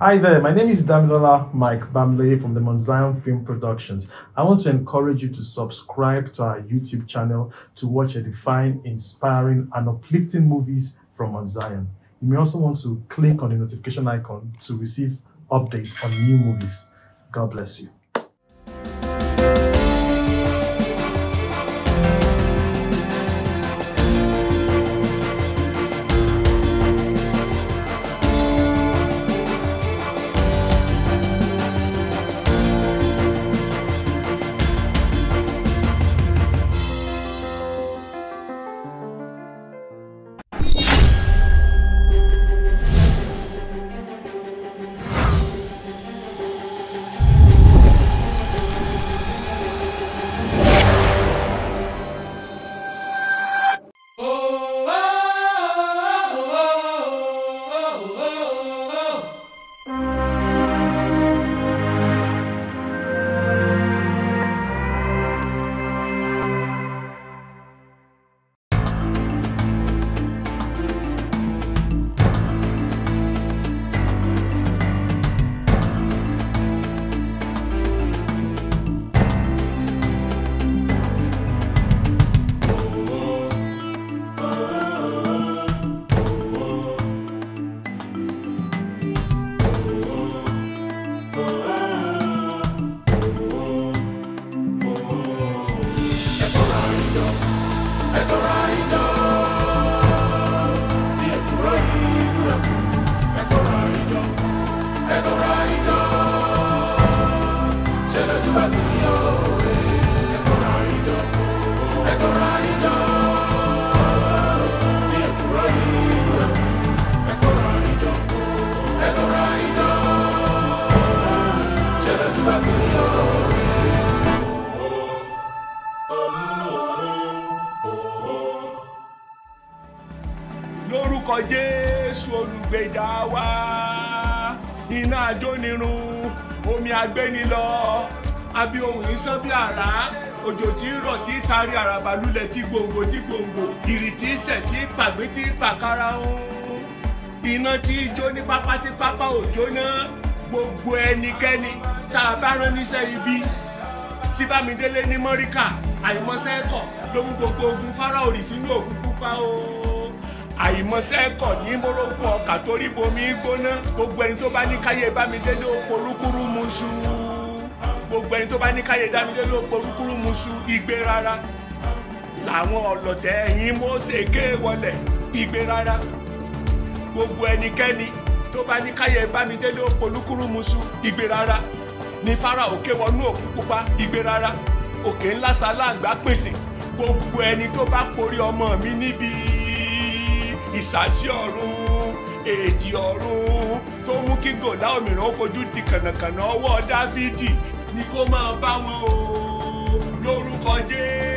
Hi there, my name is Damilola Mike Bamley from the Mount Zion Film Productions. I want to encourage you to subscribe to our YouTube channel to watch edifying, inspiring, and uplifting movies from Mount Zion. You may also want to click on the notification icon to receive updates on new movies. God bless you. Lulẹ̀ tí gbòǹgbò tí gbòǹgbò. Ìrì tí sẹ̀ tí pàgbé tí pàkárà ń iná tí jó ní pápá tí pápá ò jóná. Gbogbo ẹnikẹ́ni tá a bá rán níṣẹ́ ibi tí ní mọ́ríkà àìmọ́sẹ́kọ̀ ló mú gbogbo ogun fáráò rì sínú òkú pupa o àìmọ́sẹ́kọ̀ ní mọ́rọ́kùn ọkà torí bomi gbóná. Gbogbo ẹni tó bá ní káyé bámidélé ó polúkúrú musu gbogbo ẹni tó bá ní káyé bámidélé ó polúkúrú musu igbe rárá làwọn ọlọ́tẹ̀ ẹ̀yìn Mósè ké wọlẹ̀ igbe rárá. Gbogbo ẹnikẹ́ni tó bá ní ó polúkúrú musu igbe rárá. Ní Fáráò ké wọnú pupa igbe rárá. Òkè ńlá sáláǹgbá pèsè. Gbogbo ẹni tó bá porí ọmọ mi níbi ìsàsí ọ̀run èdè ọ̀run tó mú kí gòlá òmìnira ó fojú di kànàkànà ọwọ́ dáfídì ni kó máa bá wọn o. Lórúkọ jésù.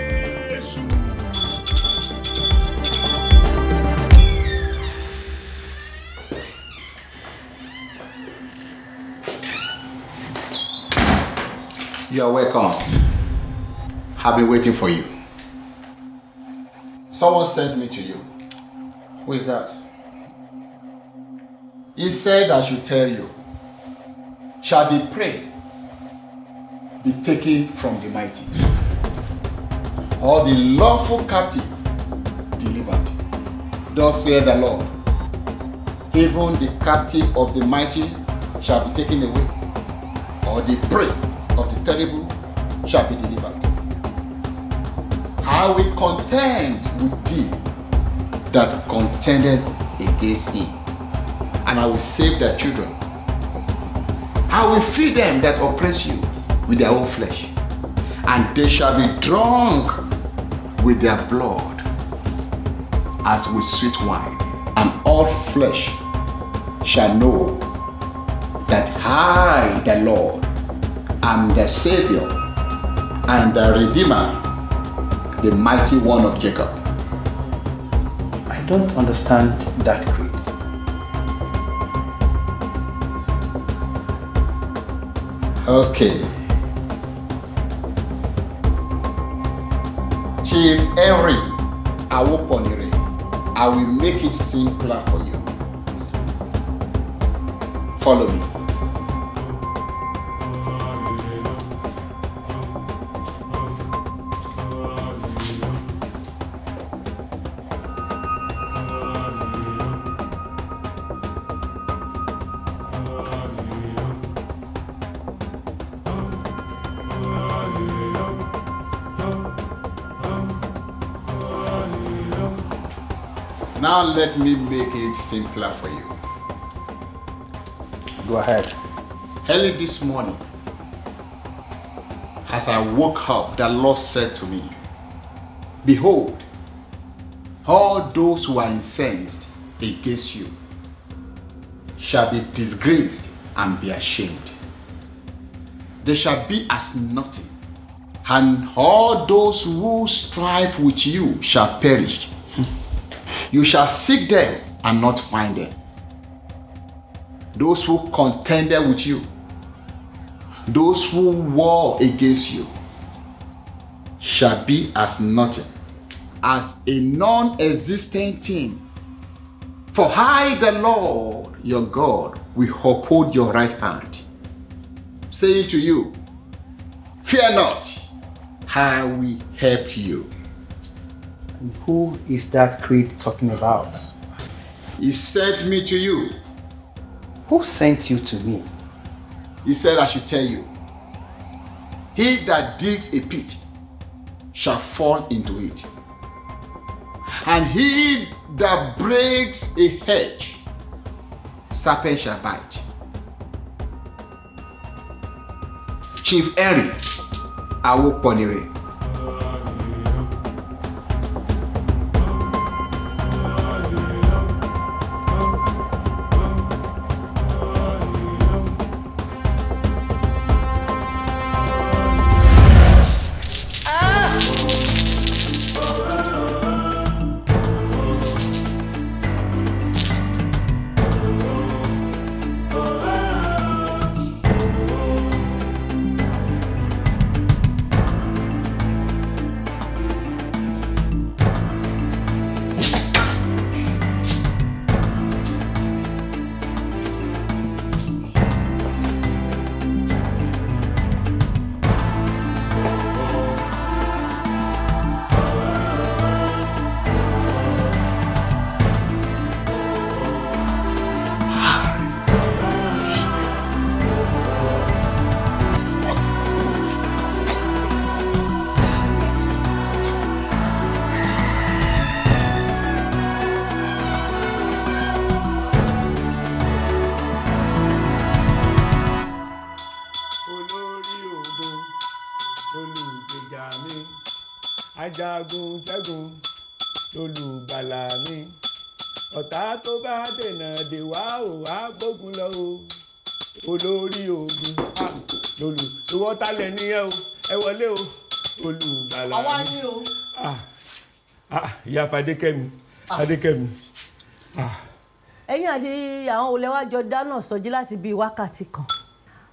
You are welcome. I've been waiting for you. Someone sent me to you. Who is that? He said I should tell you, shall the prey be taken from the mighty, or the lawful captive delivered? Thus saith the Lord, even the captive of the mighty shall be taken away, or the prey of the terrible shall be delivered. I will contend with thee that contended against thee, and I will save thy children. I will feed them that oppress you with their own flesh, and they shall be drunk with their blood as with sweet wine, and all flesh shall know that I, the Lord, am the Savior and the Redeemer, the mighty one of Jacob. I don't understand that creed. Okay. Chief Henry Awoponire, I will make it simpler for you. Follow me. Now let me make it simpler for you. Go ahead. Early this morning, as I woke up, the Lord said to me, Behold, all those who are incensed against you shall be disgraced and be ashamed. They shall be as nothing, and all those who strive with you shall perish. You shall seek them and not find them. Those who contended with you, those who war against you, shall be as nothing, as a non existent thing. For I, the Lord your God, will uphold your right hand, saying to you, Fear not, I will help you. Who is that creed talking about? He sent me to you. Who sent you to me? He said, I should tell you, he that digs a pit shall fall into it. And he that breaks a hedge, serpent shall bite. Chief Henry Awoponire. Ajagun ṣẹ́gun lolùgbàlà mi ọ̀tá tó bá dènà dè wá ò wá gbógun lọ o. Olórí ogun ah, lolù ìwọ talẹ̀ nìyẹn o ẹ wọlé o. Olùgbàlà àwa mi. ni o. Ah, ah, ìyá fadékẹ́mi fadékẹ́mi. Ah, ẹ̀yin àti àwọn jọ dáná sọjí láti bíi wákàtí kan.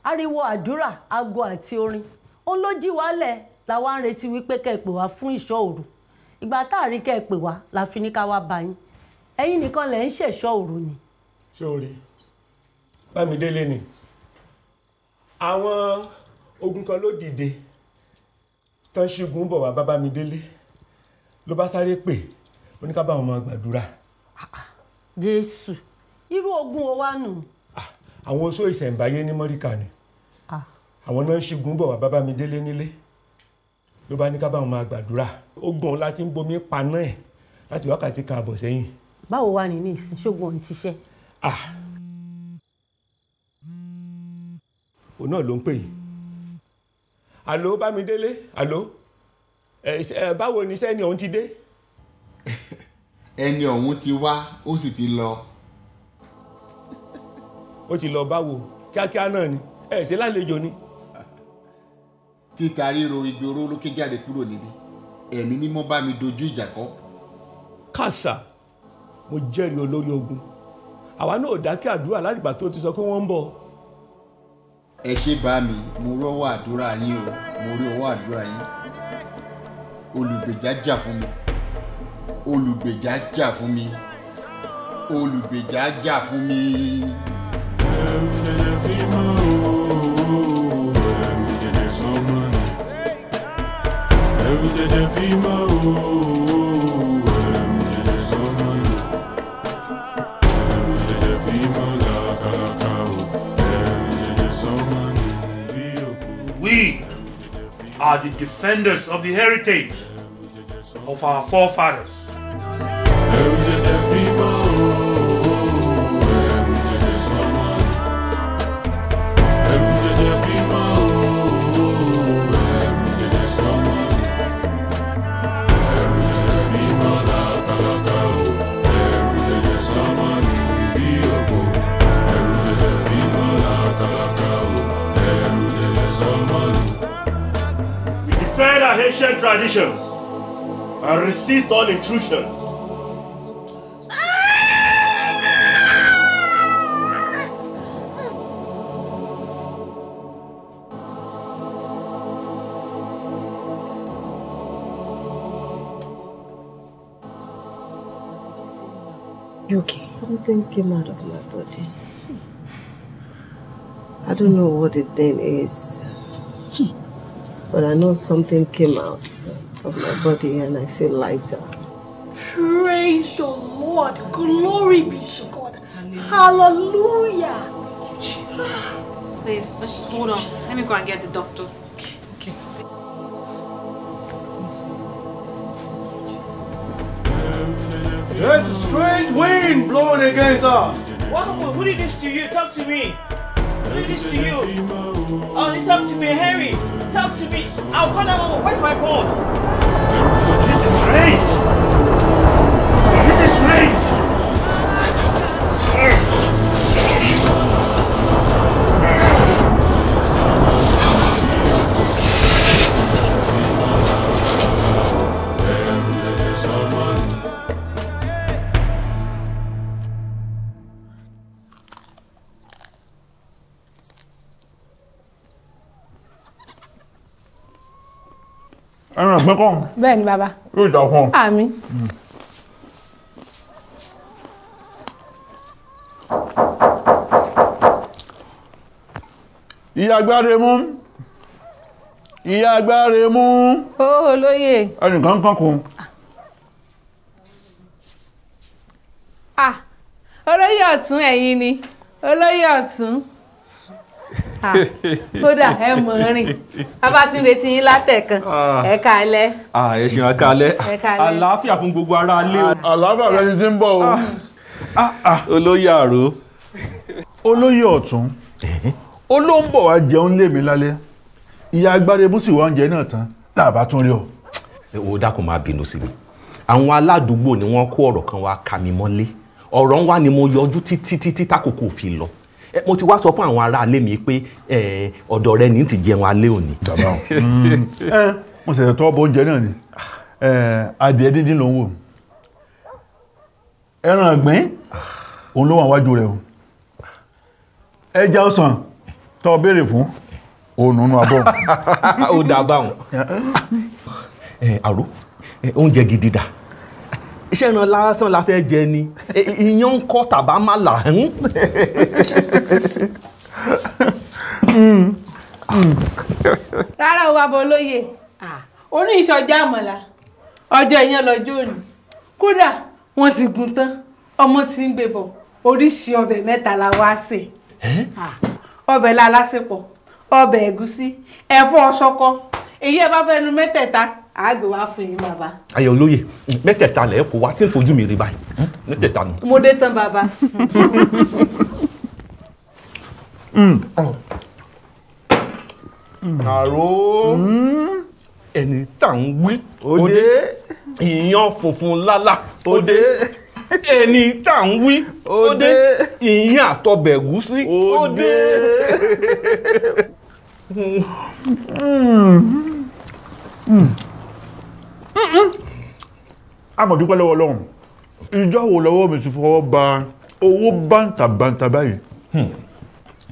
Ariwo àdúrà aago àti orin. Òun ló jí wálẹ̀ làwa ń retí wípé kẹ́ ẹ pè wá fún ìṣọ́ òru. Ìgbà tá a rí kẹ́ ẹ pè wá la fi ní ká wá bá yín. Ẹ̀yin nìkan lẹ̀ ń ṣèṣọ́ òru ni. sórí bámidélé ni. Àwọn ogun kan ló dìde tán ṣígun bọ̀ wá bá bámidélé. Ló bá sáré pè ó ní ká bá wọn máa gbàdúrà. Jésù irú ogun wo wá nù. Ah, àwọn oṣó ìṣẹ̀ǹbáyé ní mọ́ríkà ni. Ah, àwọn náà ṣígun bọ̀ wá bá bámidélé nílé ló bá ní ká bá wọn máa gbàdúrà. Ó gbọ́n láti ń bomi paná ẹ̀ láti wákàtí kan àbọ̀ sẹ́yìn. Báwo wá ní ní ìsìn ṣógun ọ̀hún ti ṣẹ́. ah òun náà ló ń pè yìí. Àló bámidélé àló. Ẹ ẹ báwo ni sẹ́ni ọ̀hún ti dé? Ẹni ọ̀hún ti wá, ó sì ti lọ. ó ti lọ báwo? Kíákíá náà ni. Ẹ ṣe lálejò ni Títa ríro ìgboro ló ké jáde kúrò níbí. Ẹ̀mí mímọ́ bá mi dojú ìjà kọ. kàṣà mo jẹ́rìí olórí ogun àwa náà dákẹ́ àdúrà látìgbà tó ti sọ pé wọ́n ń bọ̀ Ẹ ṣé bá mi, mo rọ́wọ́ àdúrà yín o, mo rí ọwọ́ àdúrà yín. Olùgbèjà jà fún mi. Olùgbèjà jà fún mi. Olùgbèjà jà fún mi. We are the defenders of the heritage of our forefathers. Traditions and resist all intrusions. Okay. Something came out of my body. I don't know what the thing is. But I know something came out of my body and I feel lighter. Praise the Lord. Glory be to God. Hallelujah. Jesus. Please, let's hold on. Let me go and get the doctor. Okay. Okay. There's a strange wind blowing against us. What happened? Who did this to you? Talk to me. Did this to you? Oh, talk to me, Harry. Talk to me. I'll call now. Where's my phone? This is strange. Ẹran ìpín kọ́. Bẹ́ẹ̀ ni bàbá. Yóò jà fún ọ. àmì ìyá agbáre mú. Ìyá agbáre mú. Ó olóyè. Ẹnìkan kan kù ah olóyè ọ̀tún ẹ̀yin ni. Olóyè ọ̀tún kódà ẹ mọ̀ rìn. Bàbá tí ń retí yín látẹ̀kan. Ẹ kálẹ́ ẹ ṣeun ẹ kálẹ́ àlàáfíà fún gbogbo ará ilé o. àlàáfíà rẹ ni ti ń bọ̀ o. olóyè àró. olóyè ọ̀tún. Olóńbọ̀ wa jẹun lé mi lálẹ́. Ìyá agbáre mú sì wá oúnjẹ náà tán. Láàbá tún rí ọ. o dákun máa bínú sí mi. Àwọn aládùúgbò ni wọ́n kó ọ̀rọ̀ kan wá ká mi mọ́lé. Ọ̀rọ̀ ń wá ni mo yọjú títí títí tákòókò fi lọ. Eh, mo ti wá sọ fún àwọn aráalé mi pé ọ̀dọ̀ rẹ ní ti jẹun alẹ́ òní. o. Ẹ mo ṣẹ̀ṣẹ̀ tọ́ bọ oúnjẹ náà ni. Adìẹ díndín ló ń wò. Ẹran ọ̀gbìn òun ló wà wájú rẹ o. Ẹja ọsàn tó béèrè fún òun nínú abọ́. Ó dáa báwọn. Àrò oúnjẹ gidi dà iṣẹ́ ìran lásán la fẹ́ jẹ ni. Eh, iyán ń kọ́ tàbá má là ń. rárá o bàbá olóyè oní ìṣọjá àmọ̀là ọjọ́ ìyẹn lọ́jọ́ òní. Kódà wọ́n ti gun tán. Ọmọ tí ń gbé bọ̀ oríṣi ọbẹ̀ mẹ́ta la wá sè. Ọbẹ̀ la lásìpọ̀ ọbẹ̀ ẹ̀gúsí. Ẹ̀fọ́ ṣọkọ. Èyí ẹ bá fẹ́ nu mẹ́tẹ̀ẹ̀ta àgbè wá fún yín bàbá. Ayọ̀ olóye mẹ́tẹ̀ẹ̀ta lẹ̀ kó wá tí ń fojú mi rí báyìí. Mẹ́tẹ̀ẹ̀ta nù. mo dé tán bàbá. Àrò ẹni tá ń wí. Ó dé. Ìyàn funfun lálá. Dé. ẹni tá ń wí. Ó dé. ìyàn àtọbẹ̀gúsí. Ó dé. amọ̀dúpẹ́ lọ́wọ́ ọlọ́run. Ìjọ wo lọ́wọ́ mi ti fọwọ́ ba owó bàǹtàbàǹtà báyìí?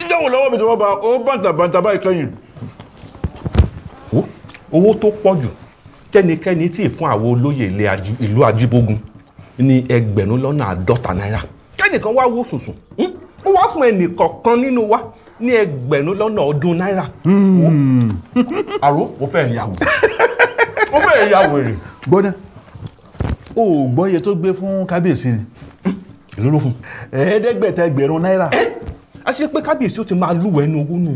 Ìjọ wo lọ́wọ́ mi ti fọwọ́ ba owó bàǹtàbàǹtà báyìí kẹ́yìn? Owó tó pọ̀ jù tẹ́nikẹ́ni tí ì fún àwọn olóyè ìlú ajíbógun ní ẹgbẹ̀rún lọ́nà àádọ́ta náírà. Kẹ́nìkan wá wó sùsùn hmm? ó wá fún ẹnìkọ̀ọ̀kan nínú wa ní ẹgbẹ̀rún lọ́nà ọdún náírà. Wo, àrò mo fẹ́ ìyàwó mo fẹ́ ìyàwó rẹ̀ gbọ́dọ̀. O ò gbọ́ iye tó gbé fún kábíyèsí ni. Èló ló fún? Ẹ̀ẹ́dẹ́gbẹ̀ta ẹgbẹ̀rún náírà. A ṣe pé kábíyèsí ó ti máa lúwẹ̀ẹ́ inú owó nù.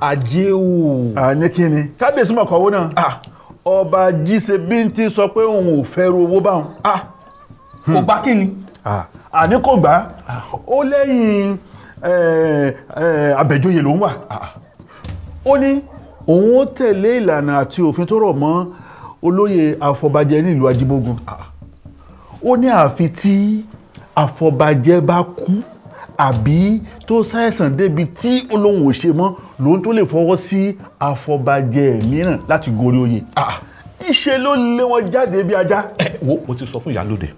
àjẹ́ o. àní kí ni? Kábíyèsí mọ̀ kọ́ owó náà. Ọba jíṣe bíntín sọ pé òun ò fẹ́ ru owó báwọn. kò gbá kí ni. àní kò gbá ó lẹ́yìn Àbẹ̀joyè ló ń wà. Ó ní òun ó tẹ̀lé ìlànà àti òfin tó rọ̀ mọ́ olóyè àfọbàjẹ́ nílùú Ajíbógun. Ó ní àfi tí àfọbàjẹ́ bá kú àbí tó ṣàìsàn débi tí olóhùn ò ṣe mọ́ lòun tó lè fọwọ́ sí àfọbàjẹ́ mìíràn láti gorí oyè. Ìṣe ló lé wọn jáde bí ajá. ẹ wo mo ti sọ fún ìyálóde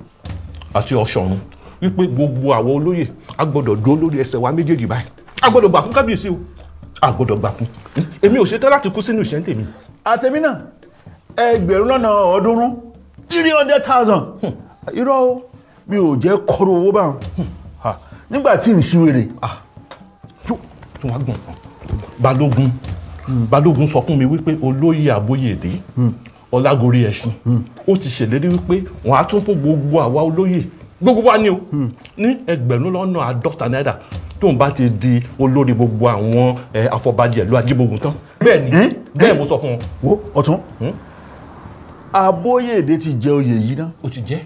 àti ọ̀ṣọ̀run wípé gbogbo àwọn olóyè a gbọ́dọ̀ dúró lórí ẹsẹ̀ wa méjèèjì báyìí. A gbọ́dọ̀ gbà fún kábíyèsí o. A gbọ́dọ̀ gbà fún. Èmi ò ṣetán láti kú sínú ìṣẹ́ ń tèmi. àtẹ̀mí náà ẹgbẹ̀rún lọ́nà ọ̀ọ́dúnrún. Three hundred thousand. Irọ́ o mi ò jẹ́ kọ́rọ̀ owó báwọn nígbà tí n ṣiwèrè. tún wá gbọ̀n balógun balógun sọ fún mi wípé olóyè àbóyèdè ọlágorí ẹṣin ó ti ṣèlérí wípé wọn á tún fún gbogbo àwa olóyè. Gbogbo wa ni o. Ní ẹgbẹ̀rún lọ́nà àádọ́ta náírà tóun bá ti di olórí gbogbo àwọn afọbajẹ ìlú Ajíbógun tán. Bẹ́ẹ̀ ni. Bẹ́ẹ̀ mo sọ fún wọn. wo ọ̀tún Abóyèdè ti jẹ oyè yìí náà. ó ti jẹ.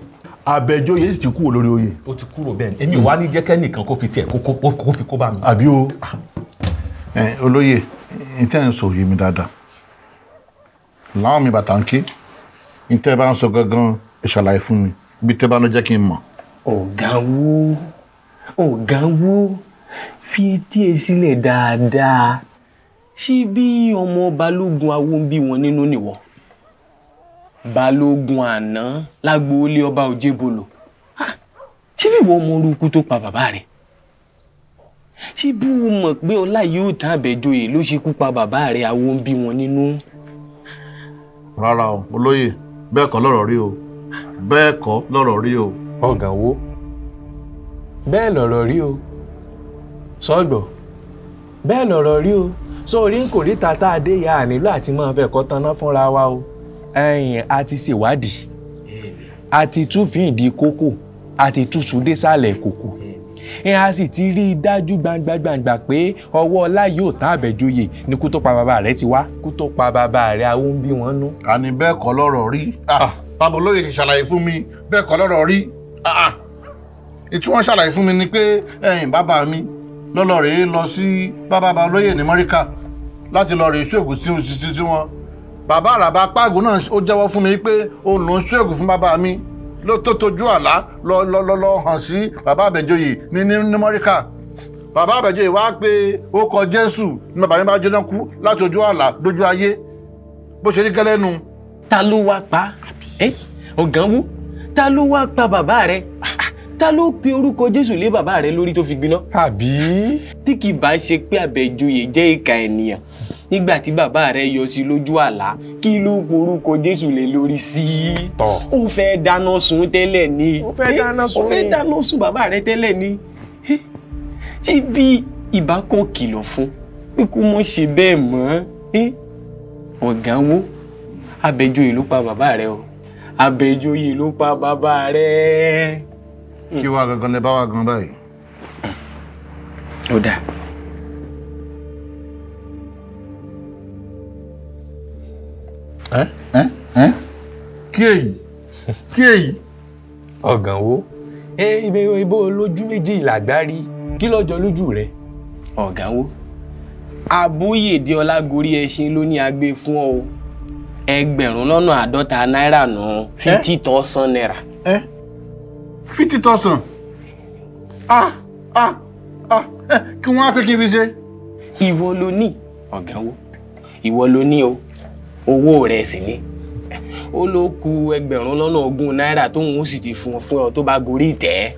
Àbẹ̀joyè sì ti kúrò lórí oyè. ó ti kúrò bẹ́ẹ̀ ni èmi ò wá ní jẹ́ kẹ́nìkan kó fi tiẹ̀ kó fi kó bá mi. àbí o. ẹ olóyè ìtẹ́ ń sọ òye mi dáadáa láwọn mi bàtà ń ké ìtẹ́ bá ń sọ gangan ìṣàlàyé fún mi bí tẹ́ bá ló jẹ́ kí n mọ̀. ọ̀gá wo ọ̀gá wo fi tíye sílẹ̀ dáadáa ṣé bí ọmọ balógun awo ń bí wọn nínú nìwọ balógun àná lágbóolé ọba òjébolo ṣé bí ìwọ ọmọ orúkú tó pa bàbá rẹ? Ṣé bí o mọ̀ pé ọlá yóò tán Àbẹ̀joyè ló ṣekú pa bàbá rẹ awo ń bí wọn nínú. rárá o olóyè bẹ́ẹ̀ kọ́ lọ́rọ̀ rí o. Bẹ́ẹ̀ kọ́ lọ́rọ̀ rí o. ọ̀gàn wo? Bẹ́ẹ̀ lọ̀rọ̀ rí o. Sọ́gbọ̀. Bẹ́ẹ̀ lọ̀rọ̀ rí o. Sórí ń kò rí tata adé ya nílò àti máa fẹ́ kọ́ taná fúnra wa o ẹ̀yìn a ti ṣèwádìí. A ti túfin ìdí kókò. A ti túṣu désàlẹ̀ kòkò. Ẹ̀ a sì ti rí i dájú gbangba-gbangba pé ọwọ́ ọlá yóò tán Àbẹ̀joyè ní kú tó pa bàbá rẹ̀ ti wá. Kú tó pa bàbá rẹ̀ àwọn ń bí wọn nú. àní bẹ́ẹ̀ kọ́ lọ́rọ̀ rí? Bàbá olóyè ti ṣàlàyé fún mi. Bẹ́ẹ̀ kọ́ lọ́rọ̀ rí? Ìtú wọn ṣàlàyé fún mi ni pé ẹ̀yìn bàbá mi lọ́lọ́ rèé lọ sí bàbá bá olóyè ní mọ́ríkà láti lọ rèé ṣoògùn sí òṣìṣẹ́ sí wọn bàbá àràbà páàgùn náà ó jẹ́wọ́ fún mi pé òun ló ń ṣoògùn fún bàbá mi ló tó tojú àlá lọ lọ lọ lọ hàn sí bàbá Àbẹ̀joyè ní ní mọ́ríkà bàbá Àbẹ̀joyè wá pé ó kọ Jésù ní bàbá mi bá jóná kú láti ojú àlá lójú ayé bó ṣe rí gẹ́lẹ́ nu. ta ló wá pa ọ̀gán wú ta ló wá pa bàbá rẹ ta ló pe orúkọ jésù lé bàbá rẹ lórí tó fi gbiná. àbí. tí kì bá ṣe pé Àbẹ̀joyè jẹ́ ìkà ènìyàn nígbà tí bàbá rẹ yọ sí lójú àlá kí ló porúkọ jésù lé lórí sí i. tọ ó fẹ́ dáná sun tẹ́lẹ̀ ni. ó fẹ́ dáná sun ó fẹ́ dáná sun bàbá rẹ tẹ́lẹ̀ ni. ṣé bí ìbá kan kìlọ̀ fún pé kó mọ̀ ṣe bẹ́ẹ̀ mọ́ ọ̀gá wo Àbẹ̀joyè ló pa bàbá rẹ o Àbẹ̀joyè ló pa bàbá rẹ. kí wàá gangan lè bá wa gan báyìí. ó dáa. Ẹ ẹ ẹ. Kí èyí? Kí èyí. ọ̀gàn wo? Ibo lójú méjì làgbárí kí lọ́jọ́ lójú rẹ. ọ̀gá wo? Abóyèdé Ọlágorí ẹṣin ló ní agbe fún ọ o. Ẹgbẹ̀rún lọ́nà àádọ́ta náírà nù fifty thousand naira. ẹ? Fifty thousand? Ah ah ah. Kí wọ́n á pé kí n fi ṣe. ìwọ ló ní. Ọ̀gá wo? Ìwọ ló ní o owó rẹ̀ sì ni. Ó ló ku ẹgbẹ̀rún lọ́nà ogún náírà tóun ó sì ti fún fún ọ tó bá gorí ìtẹ́.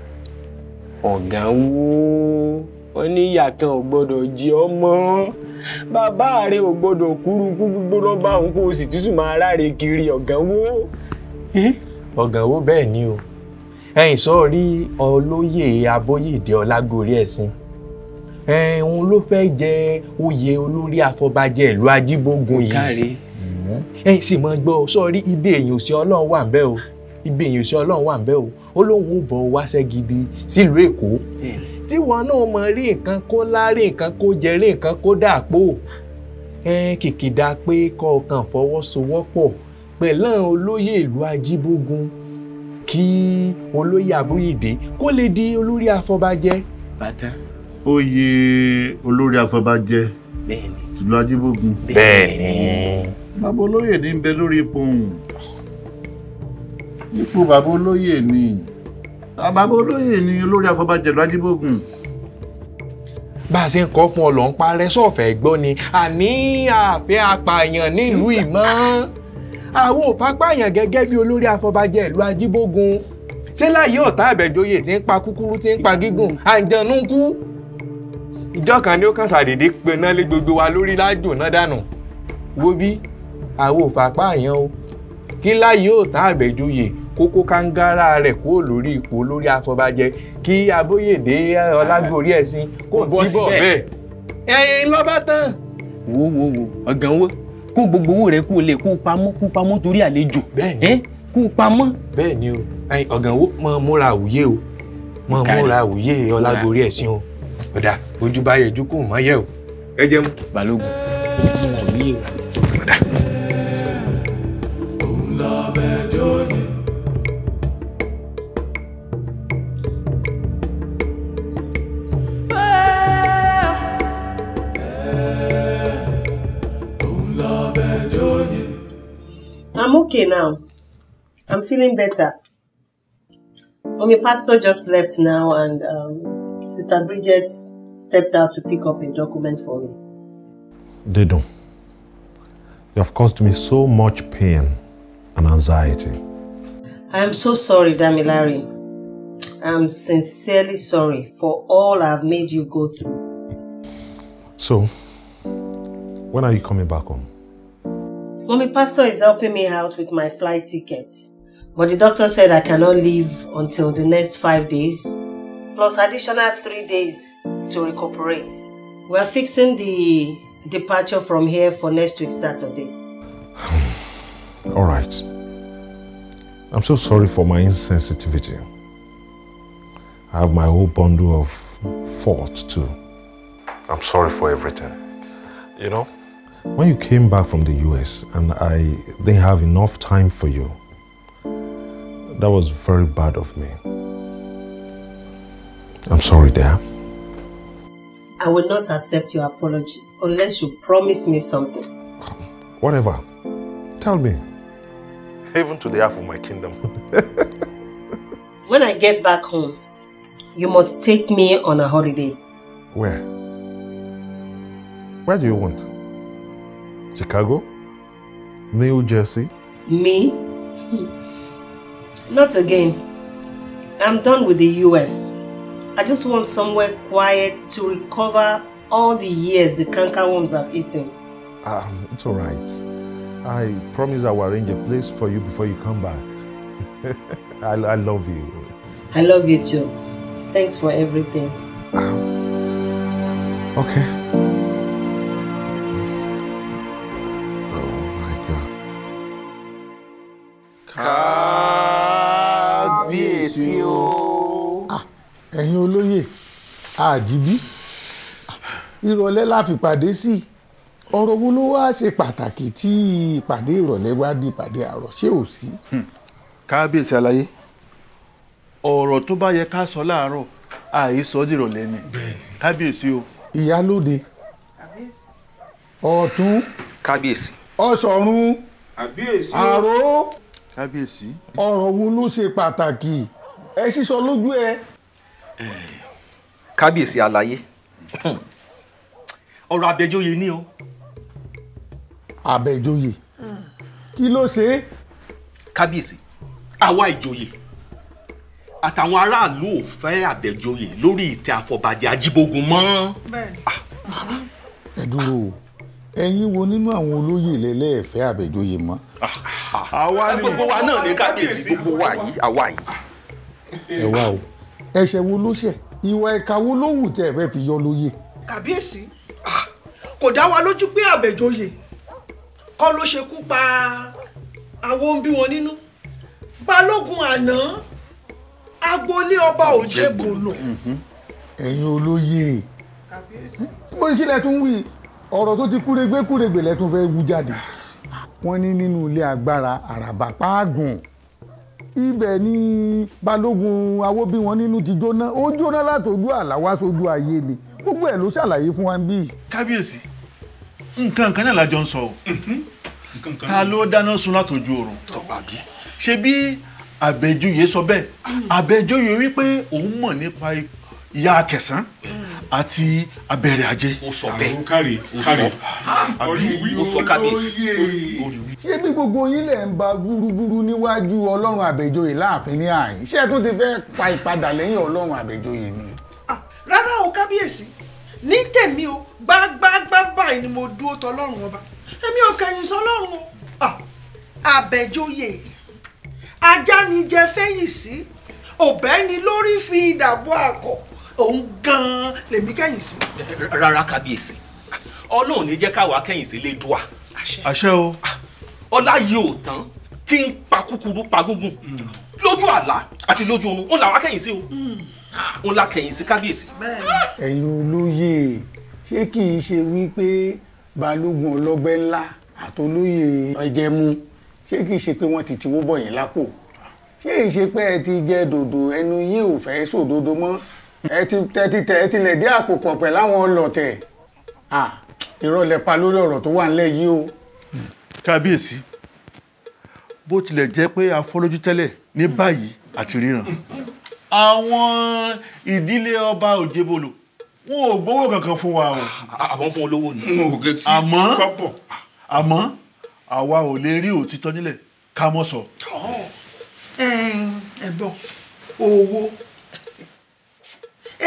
Ọ̀gá wo wọn ní ìyá kan ò gbọ́dọ̀ jẹ ọmọ bàbá rẹ ò gbọ́dọ̀ kúrú kú gbígbóná bá òun kó o sì túṣù máa ráre kiri. Ọ̀gá wo ọ̀gá wo bẹ́ẹ̀ ni o. Ẹ̀yìn sọ́ọ̀rí olóyè Abóyèdé Ọlágorí ẹ̀sìn. Òun ló fẹ́ jẹ oyè olórí àfọbàjẹ́ ìlú Ajíbógun yìí ẹ̀yin sì máa gbọ́ sọ́ọ́rí ibi èèyàn sí ọlọ́run wà ń bẹ̀ o. Ibi èèyàn sí ọlọ́run wà ń bẹ̀ o. Ó lóun ò bọ̀ wáṣẹ́ gidi sílùú èkó. Tíwọ náà mọ rí nǹkan kó lárí nǹkan kó jẹ rí nǹkan kó dàpò ẹ kìkìdá pé kọ̀ọ̀kan fọwọ́sowọ́pọ̀ pẹ̀lú olóyè ìlú ajíbógun kí olóyè abúyìdé kó lè di olórí afọbajẹ. bàtà. oyè olórí afọbajẹ bẹ́ẹ̀ni. Tìlú ajíbógun. bẹ́ẹ̀ni. bàbá olóyè ní bẹ lórí ipò òun. Ipò bàbá olóyè ni. Bàbá olóyè ni olórí afọbajẹ ìlú ajíbógun. bá a ṣe ń kọ́ fún ọ lọ́n parẹ́ sọ̀fẹ́ gbọ́ ni. Àní àfẹ́ apààyàn nílùú ìmọ̀. Àwọn òfapáyàn gẹ́gẹ́ bí olórí afọbajẹ ìlú ajíbógun. Ṣé láyé ọ̀tá àbẹ̀jọyè tí ń pa kúkúrú tí ń pa gígùn? Àǹjẹ̀nú kú ìjọ kan ni ó kàn ṣàdédé pená lé gbogbo wa lórí lájò náà dànù. Wo bí àwọn òfapáyàn o. Kí láyé ọ̀tá àbẹ̀jọyè kókó kángára rẹ̀ kúrò lórí ipò olórí afọbajẹ. Kí abóyèdè ọlágbórí ẹ̀sìn kò síbọ̀ bẹ́ẹ̀. Ẹ̀yin lọ́ba tán. wo wo wo ọ̀gán wo? Kó gbogbo owó rẹ kó lè kó pamọ́ kó pamọ́ torí àlejò. bẹ́ẹ̀ni. Ẹ kó pamọ́. bẹ́ẹ̀ ni o ọ̀gán wo? Mọ múra àwùyé o. Mọ múra àwùyé ọlágbórí ẹ̀sìn o ọ̀dà ojú bá yẹ ojú kò mọ́ yẹ o ẹ jẹ́ balógun ọ̀dà. I'm okay now. I'm feeling better. Mommy pastor just left now and um, Sister Bridget stepped out to pick up a document for me. Dedo, you have caused me so much pain and anxiety. I'm so sorry, Damilari. I'm sincerely sorry for all I've made you go through. So, when are you coming back home? Mommy pastor is helping me out with my flight ticket. But the doctor said I cannot leave until the next five days, plus additional three days to recuperate. We're fixing the departure from here for next week Saturday. All right. I'm so sorry for my insensitivity. I have my whole bundle of faults too. I'm sorry for everything. You know, when you came back from the US and I didn't have enough time for you, that was very bad of me. I'm sorry, dear. I will not accept your apology unless you promise me something. Whatever. Tell me. Even to the half of my kingdom. When I get back home, you must take me on a holiday. Where? Where do you want? Chicago? New Jersey? Me? Hmm. Not again. I'm done with the US. I just want somewhere quiet to recover all the years the cankerworms have eaten. Um, it's all right. I promise I will arrange a place for you before you come back. I, I love you. I love you too. Thanks for everything. Okay. Olóyè àjíbí. Ìrọ̀lẹ́ la fi pàdé sí. Ọ̀rọ̀ wo ló wá ṣe pàtàkì tí ìpàdé ìrọ̀lẹ́ wá di ìpàdé àárọ̀? Ṣé ò sí. kábíyèsí aláyé ọ̀rọ̀ tó bá yẹ ká sọ láàárọ̀ àìsọ dìrọ̀lẹ́ ni. Kábíyèsí o. ìyálóde. Ọ̀tún. Kábíyèsí. ọ̀ṣọ̀run. Kábíyèsí àró. Kábíyèsí. ọ̀rọ̀ wo ló ṣe pàtàkì? Ẹ sísọ lójú ẹ. Kábíyèsí aláyé ọ̀rọ̀ abẹ́jọ́yè ni o. àbẹ̀joyè kí ló ṣe é. kábíyèsí. Àwa ìjòyè. Àtàwọn aráàlú ò fẹ́ àbẹ̀joyè lórí ìtẹ́ àfọ̀bàjẹ́ ajíbógun mọ́. ẹ dúró o. Ẹ̀yin wo nínú àwọn olóyè lẹ́lẹ́ẹ̀fẹ́ àbẹ̀joyè mọ́. àwa ni. Gbogbo wa náà ní kábíyèsí. Gbogbo wa yìí àwa yìí. ẹ wá o ẹ̀ṣẹ̀ wo ló ṣẹ̀? Ìwà ẹ̀ka wo ló wù tẹ́ ẹ fẹ́ fi yọ lóyè. kàbíyèsí. Ah, kò dá wa lójú pé àbẹ̀joyè kọ́ ló ṣekú pa àwọn ń bí wọn nínú. Balógun àná agboolé ọba òjègbòlò ẹ̀yin olóyè. Mo ní kí lẹ tún wí? Ọ̀rọ̀ tó ti kúregbé kúregbè lẹ tún fẹ́ wú jáde. Wọ́n ní nínú ilé agbára àràbà páàgùn ibẹ̀ ni balógun awóbí wọn nínú ti jóná. Ó jóná látòjú àlá wá sójú ayé ni. Gbogbo ẹ̀ ló ṣàlàyé fún wa bí. kábíyèsí nǹkan kan náà lájọ ń sọ o. Ta ló dáná sun látòjú oorun ṣe bí àbẹ̀joyè sọ bẹ́ẹ̀? Àbẹ̀joyè wípé òun mọ̀ nípa ìyá kẹsàn àti abẹ́rẹ́ ajé. ó sọ bẹ́ẹ̀. Àrùn kárí kárí. sọ ó sọ kábíyèsí. ṣé bí gbogbo yín lẹ̀ ń ba gúrúgúrú níwájú ọlọ́run àbẹ̀joyè láàfin ní àyín? Ṣé ẹ tún ti fẹ́ pa ìpadà lẹ́yìn ọlọ́run àbẹ̀joyè ni. rárá o kábíyèsí. Ní tèmi o gbágbágbá báyìí ni mo dúró tọlọ́run ọba. Èmi ò kẹ̀yìn sọlọ́run o. Ah, àbẹ̀joyè ajánijẹ fẹ́yìn sí ọ̀bẹ́ni lórí fi ìdàbò àkọ́ òun gan-an lèmi kẹ̀yìn sí. rárá kábíyèsí. Ọlọ́run ní jẹ́ káwa kẹ́yìn sí lédùá àṣẹ. O. ọlá yìí ò tán tí ń pa kúkúrú pa gúngùn. Lójú àlá àti lójú oorun ó làwa kẹ́yìn sí o. Ó la kẹ́yìn sí kábíyèsí. ẹ̀yin olóyè ṣé kì í ṣe wípé balógun ọlọ́gbẹ́ ńlá àtolóyè ẹ̀jẹ̀mú ṣé kì í ṣe pé wọ́n ti tiwó bọ̀ yín lápò? Ṣé ìṣe pé ẹ ti jẹ dòdò ẹnu yín ò fẹ́ sòdodo mọ́ ẹ ti tẹ ti tẹ ẹ ti lẹ̀ dé àpò pọ̀ pẹ̀ láwọn ọlọ̀tẹ̀ Ah, irọ́ lẹ pa lórí ọ̀rọ̀ tó wà ńlẹ̀ yìí o. kábíyèsí bó tilẹ̀ jẹ́ pé afọ́lójú tẹ́lẹ̀ ní báyìí àti ríran àwọn ìdílé ọba òjebolo wọn ò gbowó kankan fún wa o. àwọn fún olówó ni. àmọ́ àmọ́ àwa ò lè rí òtítọ́ nílẹ̀ ká mọ́ sọ. ẹ̀bọ̀n owó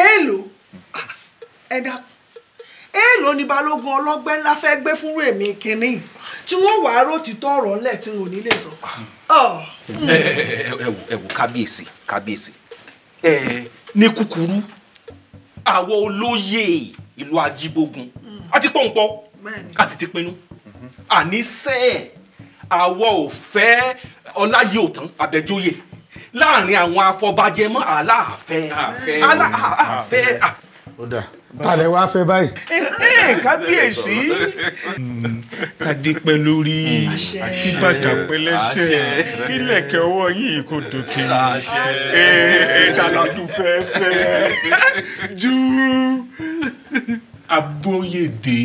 èèlò ẹ dákun èèlò ni balógun ọlọ́gbẹ́ ńlá fẹ́ gbé fúnrú èmi kínní? Tí wọ́n wàá rótìtọ́ ọ̀rọ̀ ńlẹ̀ tí wọn ò ní lè sọ. Ọ̀, ẹ wò kábíyèsí kábíyèsí. Ní kúkúrú àwọn olóyè ìlú ajíbógun. A ti pọ̀npọ̀ a sì ti pinnu. Àníṣe àwọ̀ ò fẹ́ ọláyé òtán àbẹ̀jóyè láàárín àwọn afọbajẹ mọ́ aláàfẹ́ aláàfẹ́. ó dà talẹ̀ wá fẹ́ báyìí. kábíyèsí. Kàdé pẹ́ lórí. Kí bàtà pẹ́ lẹ́sẹ̀. Kílẹ̀kẹ̀ ọwọ́ yìí kò dòkè. Ìdàládùn fẹ́ẹ́fẹ́ ju abóyèdè.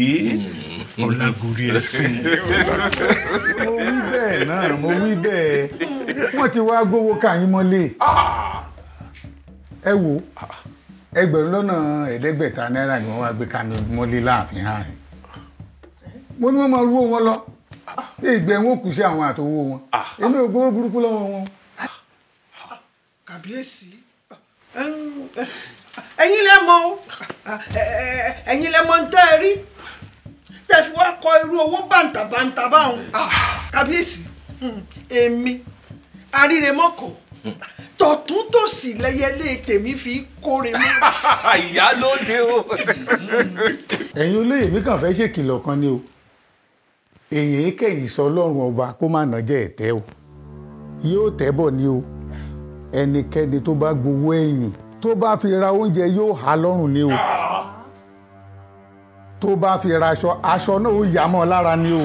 Ọ̀làgòrì ẹ̀sìn. mo wí bẹ́ẹ̀ náà mo wí bẹ́ẹ̀ wọ́n ti wá gbowó káyín mọ́lé. Ẹ wo ẹgbẹ̀rún lọ́nà ẹ̀ẹ́dẹ́gbẹ̀ta náírà ni wọ́n wá gbé kámi mọ́lé láàfin hàn. Mo ní wọ́n máa rú wọn lọ. Ìgbẹ́ wọn kù sí àwọn àtòwò wọn. Èmi ò gbowó burúkú lọ́wọ́ wọn. kàbíyèsí. Ẹ̀yin lẹ mọ̀ ẹ̀yin lẹ mọ̀ ń rí. Tẹ́ fi kọ irú owó bàǹtàbàǹtà báwọn. Kàbíyèsí. Èmi aríremọ́kọ̀ tọ̀tún tòsì lẹ́yẹlé tèmi fi kóre mọ́. ìyálóde o. ẹ̀yin olóyè mi kàn fẹ́ ṣèkìlọ̀ kan ni o. Èyí kẹ̀yìn sọ ọlọ́run ọba kó má nà jẹ́ ẹ̀tẹ́ o. Yóò tẹ́ bọ̀ ni o. Ẹnikẹ́ni tó bá gbowó ẹ̀yìn tó bá fi ra oúnjẹ yóò há lọ́rùn ni o. Tó bá fi ra aṣọ aṣọ náà ó yà mọ́ lára ni o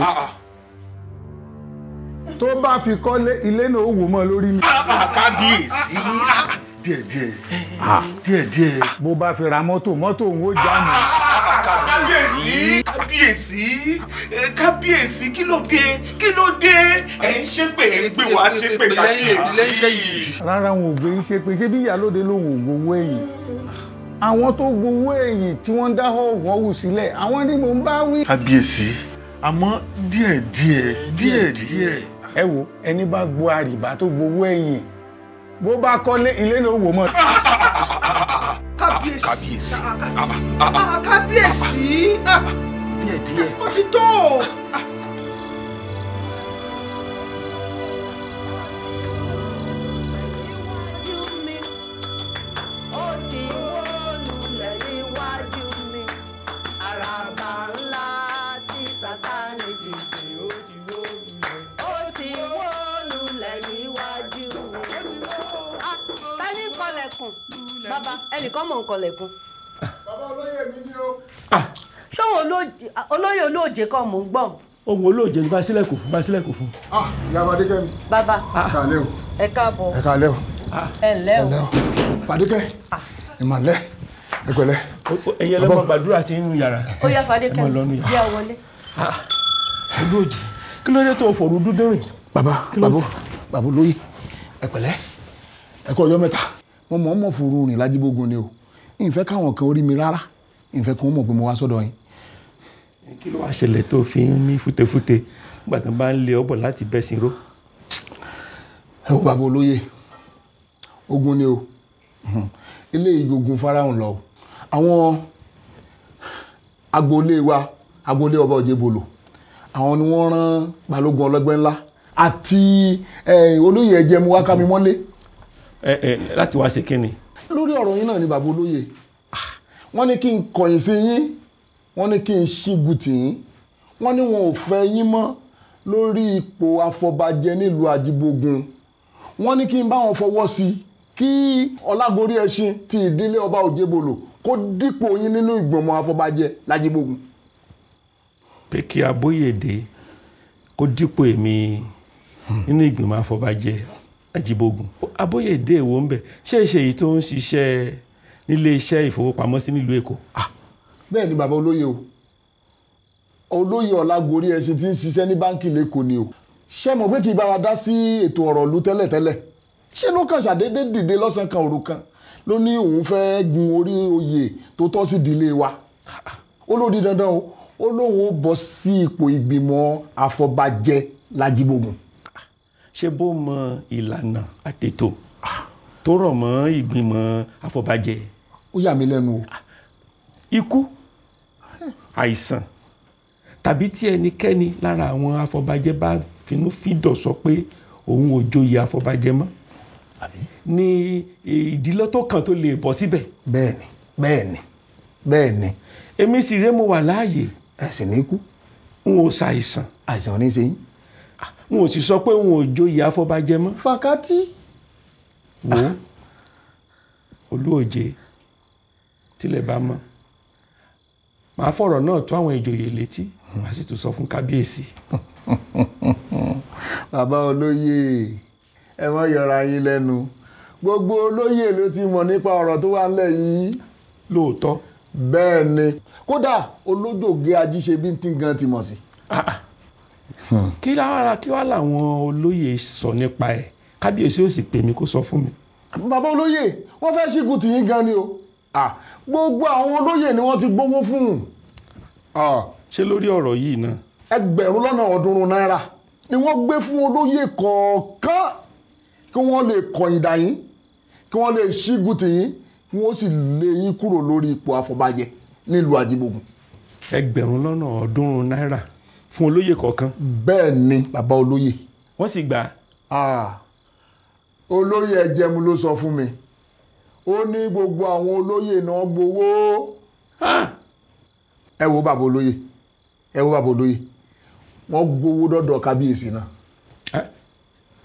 tó bá fi kọ́lé ilé náà ó wò mọ́ lórí ni. kábíyèsí. díẹ̀díẹ̀ díẹ̀díẹ̀. bó bá fi ra mọ́tò mọ́tò òun ó já mọ́. kábíyèsí kábíyèsí eh, kábíyèsí kí ló dé kí ló dé ẹ ń ṣépè ẹ ń gbé wá ṣépè kábíyèsí. rárá wọn ò gbé ṣe pé ṣé bí ìyálóde lòun ò gbowó ẹ̀yìn àwọn tó gbowó ẹ̀yìn tí wọ́n ń dá ọ̀hún sílẹ̀ àwọn ni mò ń bá wí. kábíyèsí àmọ́ díẹ̀díẹ̀ díẹ̀díẹ̀. Ẹ wo ẹni bá gbọ́ àrìbá tó gbowó ẹ̀yìn bó bá kọ́lé ilé náà wò mọ́. kábíyèsí. Kábíyèsí. Ah, kábíyèsí. Ah, díẹ̀díẹ̀. ó ti tó bàbá ẹnìkan mọ̀ ń kọlẹ̀kùn olóyè mi ni o. ṣé òun olóyè olóòjé kan mò ń gbọ́n. ohun olóòjé ní bá sílẹ̀ kò fún bá sílẹ̀ kò fún. ah ìyá Fadékẹ́mi. bàbá ẹ káàbọ̀ ẹ káalẹ́ o. ẹ ǹlẹ́ o. Fadékẹ́ ìmọ̀lẹ́ ẹ pẹ̀lẹ́. ẹ̀yin ẹlẹ́mọ̀ gbàdúrà tí ń yàrá. ó yá yàrá. bí a wọlé. olóòjé kí ló dé tó fòrú dúdú rìn. bàbá bàbá bàbá olóyè ẹ pẹ̀lẹ́ ẹ kọ́ ọjọ́ mẹ́ta mo mọ̀ mọ̀ fòrú rìn lájíbógun ni o. Ìfẹ́ káwọn kan orí mi rárá. Ìfẹ́ kan mọ̀ pé mo wá sọ́dọ̀ yín. kí ló wá ṣẹlẹ̀ tó fi ń ní fútefúte? Nígbà tó bá ń lé ọbọ̀ láti bẹ́sìn ró. ẹ wo bàbá olóyè. Ogun ni o. Ilé ìjogun farahàn lọ àwọn agboolé wa agboolé ọba òjebolo àwọn ni wọ́n rán balógun ọlọ́gbẹ́ ńlá àti olóyè ẹjẹmu wákàmí mọ́lé ẹ ẹ láti wá ṣe kínni. lórí ọ̀rọ̀ yín náà ni bàbá olóyè Ah, wọ́n ní kí n kọ̀yìn sí yín wọ́n ní kí n ṣígun tì yín wọ́n ní wọn ò fẹ́ yín mọ́ lórí ipò afọbajẹ nílùú àjíbógun wọ́n ní kí n bá wọn fọwọ́ sí i kí ọlágorí ẹṣin ti ìdílé ọba òjébolo kó dípò yín nínú ìgbìmọ̀ afọbajẹ lájíbógun. pé kí abóyèdè kó dípò èmi nínú ìgbìmọ̀ àfọbàjẹ ajíbógun abóyèdè èwo ń bẹ? Ṣé ìṣe èyí tó ń ṣiṣẹ́ nílé iṣẹ́ ìfowópamọ́sí nílùú èkó. bẹ́ẹ̀ ni bàbá olóyè o. Olóyè ọlágorí ẹṣin tí ń ṣiṣẹ́ ní báńkì lẹ́kọ̀ọ́ ni o. Ṣé mọ̀ pé kì í bá wa dá sí ètò ọ̀rọ̀ ìlú tẹ́lẹ̀tẹ́lẹ̀? Ṣé ló kàn ṣàdédé dìde lọ́sàn-án kan òru kan ló ní òun fẹ́ gun orí oyè tó tọ́ sí ìdílé wa? Ó dandan o. Ó lóun ó bọ́ sí ipò ìgbìmọ̀ àfọbàjẹ lájíbógun. Ṣé bó mọ ìlànà àtètò tó rọ̀ mọ́ ìgbìmọ̀ àfọbàjẹ. ó yà mí lẹ́nu o. ikú àìsàn tàbí tí ẹnikẹ́ni lára àwọn afọbajẹ bá finú fídọ̀ sọ pé òun ò joyè afọbajẹ mọ́ ní ìdílé tó kàn tó lè bọ́ síbẹ̀. bẹ́ẹ̀ni bẹ́ẹ̀ni bẹ́ẹ̀ni. èmi sì ré mo wà láàyè. ẹ sì ní kú. n ò ṣàìsàn. àìsàn ní í ṣe yín. N ò sì sọ pé n ò joyè afọbajẹ mọ́. fàkátì. wo olóòjé tilẹ̀ bá mọ́ màá fọ̀rọ̀ náà tó àwọn ìjòyè létí màá sì tún sọ fún kábíyèsí. bàbá olóyè ẹ má yọra yín lẹ́nu gbogbo olóyè ló ti mọ̀ nípa ọ̀rọ̀ tó wà ńlẹ̀ yìí. lóòótọ́. bẹ́ẹ̀ ni kódà olójòge ajíṣebí tí gan ti mọ̀ sí. Kí lára kí wá làwọn olóyè sọ nípa ẹ̀ kábíyèsí ò sì pè mí kó sọ fún mi. bàbá olóyè wọ́n fẹ́ ṣígun tì yín gan ni o gbogbo àwọn olóyè ni wọ́n ti gbowó fún un. ṣé lórí ọ̀rọ̀ yìí náà. ẹgbẹ̀rún lọ́nà ọ̀ọ́dúnrún náírà ni wọ́n gbé fún olóyè kọ̀ọ̀kan kí wọ́n lè kọ̀yìn dà yín kí wọ́n lè ṣígun tì yín kí wọ́n sì lé yín kúrò lórí ipò àfọ̀bàjẹ nílùú àjíbógun. ẹgbẹ̀rún lọ́nà ọ̀ọ́dúnrún náírà fún olóyè kọ̀ọ̀kan. bẹ́ẹ̀ ni bàbá olóyè. wọ́n sì gbà. olóyè ẹjẹmu ló sọ fún mi ó ní gbogbo àwọn olóyè náà gbowó. ẹ wo bàbá olóyè ẹ wo bàbá olóyè wọ́n gbowó dọ́dọ̀ kábíyèsí náà.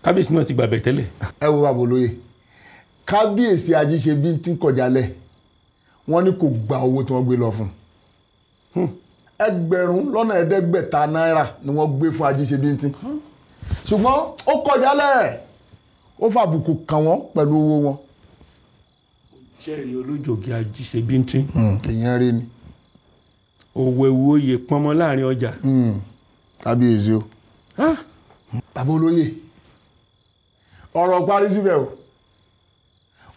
kábíyèsí náà ti gbàbẹ̀ tẹ́lẹ̀. ẹ wo bàbá olóyè kábíyèsí ajíṣebí ń kọjálẹ̀ wọ́n ní kò gba owó tí wọ́n gbé lọ fún un. Ẹgbẹ̀rún lọ́nà ẹ̀ẹ́dẹ́gbẹ̀ta náírà ni wọ́n gbé fún ajíṣebí tí. ṣùgbọ́n ó kọjálẹ̀ ó fàbùkù kàn wọ́n pẹ̀lú owó wọn sẹ́ẹ̀rì olójòge ajíṣe bíntín. èèyàn rí ni. òwò ewu oyè pọnmọ láàárín ọjà. kábíyèsí o. bàbá olóyè ọ̀rọ̀ parí síbẹ̀ o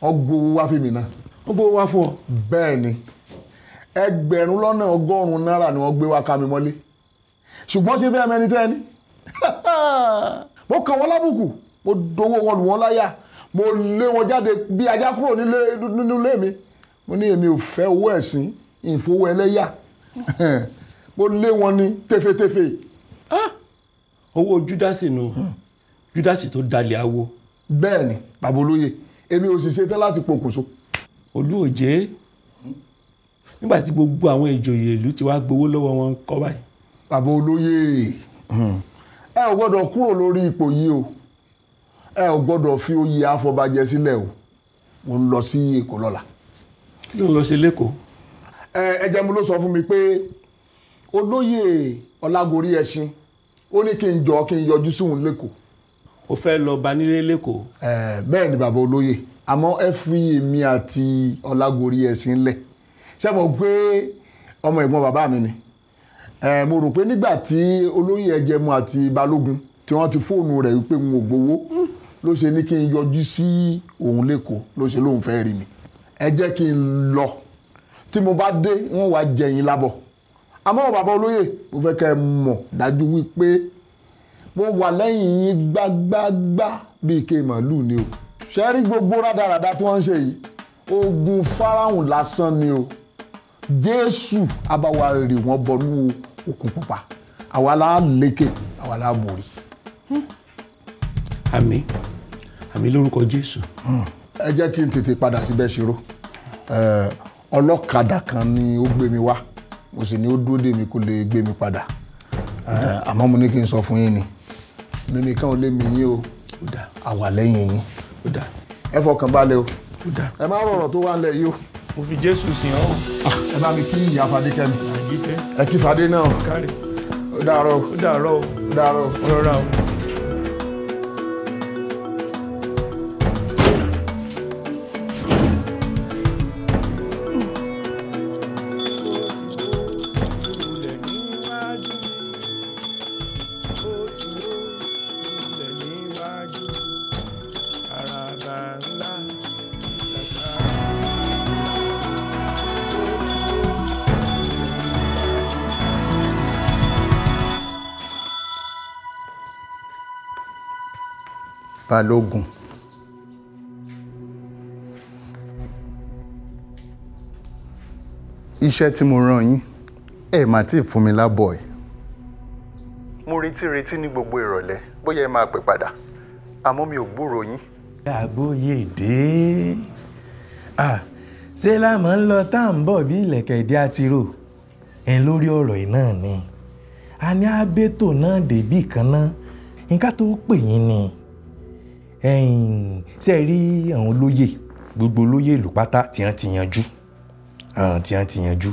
wọ́n gbowó wá fèmí náà. wọ́n gbowó wá fún ọ. bẹ́ẹ̀ ni ẹgbẹ̀rún lọ́nà ọgọ́rùn-ún náírà ni wọ́n gbé wá ká mi mọ́lé. Ṣùgbọ́n ṣe bẹ́ẹ̀ mẹ́ni tẹ́ni mo kàn wọ́n lábùkù. Mo dowó wọn lù wọ́n láyà. Mo lé wọn jáde bí ajá kúrò nínú ilé mi. Mo ní èmi ò fẹ́ owó ẹ̀sìn ìfowó ẹlẹ́yà. Mo lé wọn ní tefetefe. owó júdásì nù júdásì tó dalẹ̀ awo. bẹ́ẹ̀ ni bàbá olóye. Èmi ò sì ṣetán láti pokùnso. olúòjé nígbà tí gbogbo àwọn ìjòyè ìlú ti wá gbowó lọ́wọ́ wọn kọ́ báyìí. bàbá olóye ẹ ò gbọ́dọ̀ kúrò lórí ipò yìí o ẹ ò gbọ́dọ̀ fi oyè àfọbàjẹ sílẹ̀ o mo ń lọ sí èkó lọ́la. kí ló ń lọ sí lẹ́kọ̀ọ́. ẹ jẹ́ mu ló sọ fún mi pé olóyè ọlágorí ẹṣin ó ní kí n jọ kí n yọjú sóhun lẹ́kọ̀ọ́. ó fẹ́ lọ bá nílé lẹ́kọ̀ọ́. ẹ bẹ́ẹ̀ ni bàbá olóyè àmọ́ ẹ fi èmi àti ọlágorí ẹṣin lẹ̀ ṣé mo pé ọmọ ẹ̀gbọ́n bàbá mi ni? Mo rò pé nígbà tí olóyè ẹjẹmu àti balógun tí wọ́n ti fóònù rẹ̀ wípé n ò gbowó ló ṣe ní kí n yọjú sí òun lẹ́kọ̀ọ́ ló ṣe lóun fẹ́ rí mi. Ẹ jẹ́ kí n lọ. Tí mo bá dé wọ́n wá jẹ̀yìn lábọ̀. Àmọ́ bàbá olóyè mo fẹ́ kẹ́ ẹ mọ̀ dájú wípé mo wà lẹ́yìn yín gbágbágbá bíi ike màálù ni o. Ṣe rí gbogbo rádaràda tí wọ́n ń ṣe yìí? Ogun fáráhùn lásán ni o jésù abáwa rè wọ́n bọnú òkun pupa. Àwa la lékè àwa la borí. àmín. Àmín lórúkọ jésù. ẹ jẹ́ kí n tètè padà síbẹ̀ ṣòro ọlọ́kadà kan ni ó gbé mi wá. Mo sì ní ó dúró dè mí kó lè gbé mi padà. Àmọ́ mo ní kí n sọ fún yín ni. Mímí kan ò lè mí yín o. Àwa lẹ́yìn yín. Ẹ fọkàn balẹ̀ o. Ẹ má rọrọ̀ tó wà ń lẹ̀ yìí o. mo fi jésù sìn ọ́. ẹ bá mi kí ìyá fadékẹ́mi àjíṣẹ́. ẹ kí fadé náà kárẹ̀. ó dàárọ̀ ó dàárọ̀ ó dàárọ̀ ó rọra o. balógun. Iṣẹ́ tí mo rán yín ẹ má tí ì fún mi lábọ̀ ẹ̀. mo retí retí ní gbogbo ìrọ̀lẹ́ bóyá ẹ máa pè padà. Àmọ́ mi ò gbúròó yín. àgbóyè dé. Ṣé láàmú ń lọ tá à ń bọ̀ bí ìlẹ̀kẹ̀ ìdí àtirò ẹ̀ lórí ọ̀rọ̀ yìí ni. A ní abétò náà débì kan náà. Nǹkan tó pè yín ni ṣe rí àwọn olóyè gbogbo olóyè ìlú pátá tí wọ́n ti yanjú tí wọ́n ti yanjú.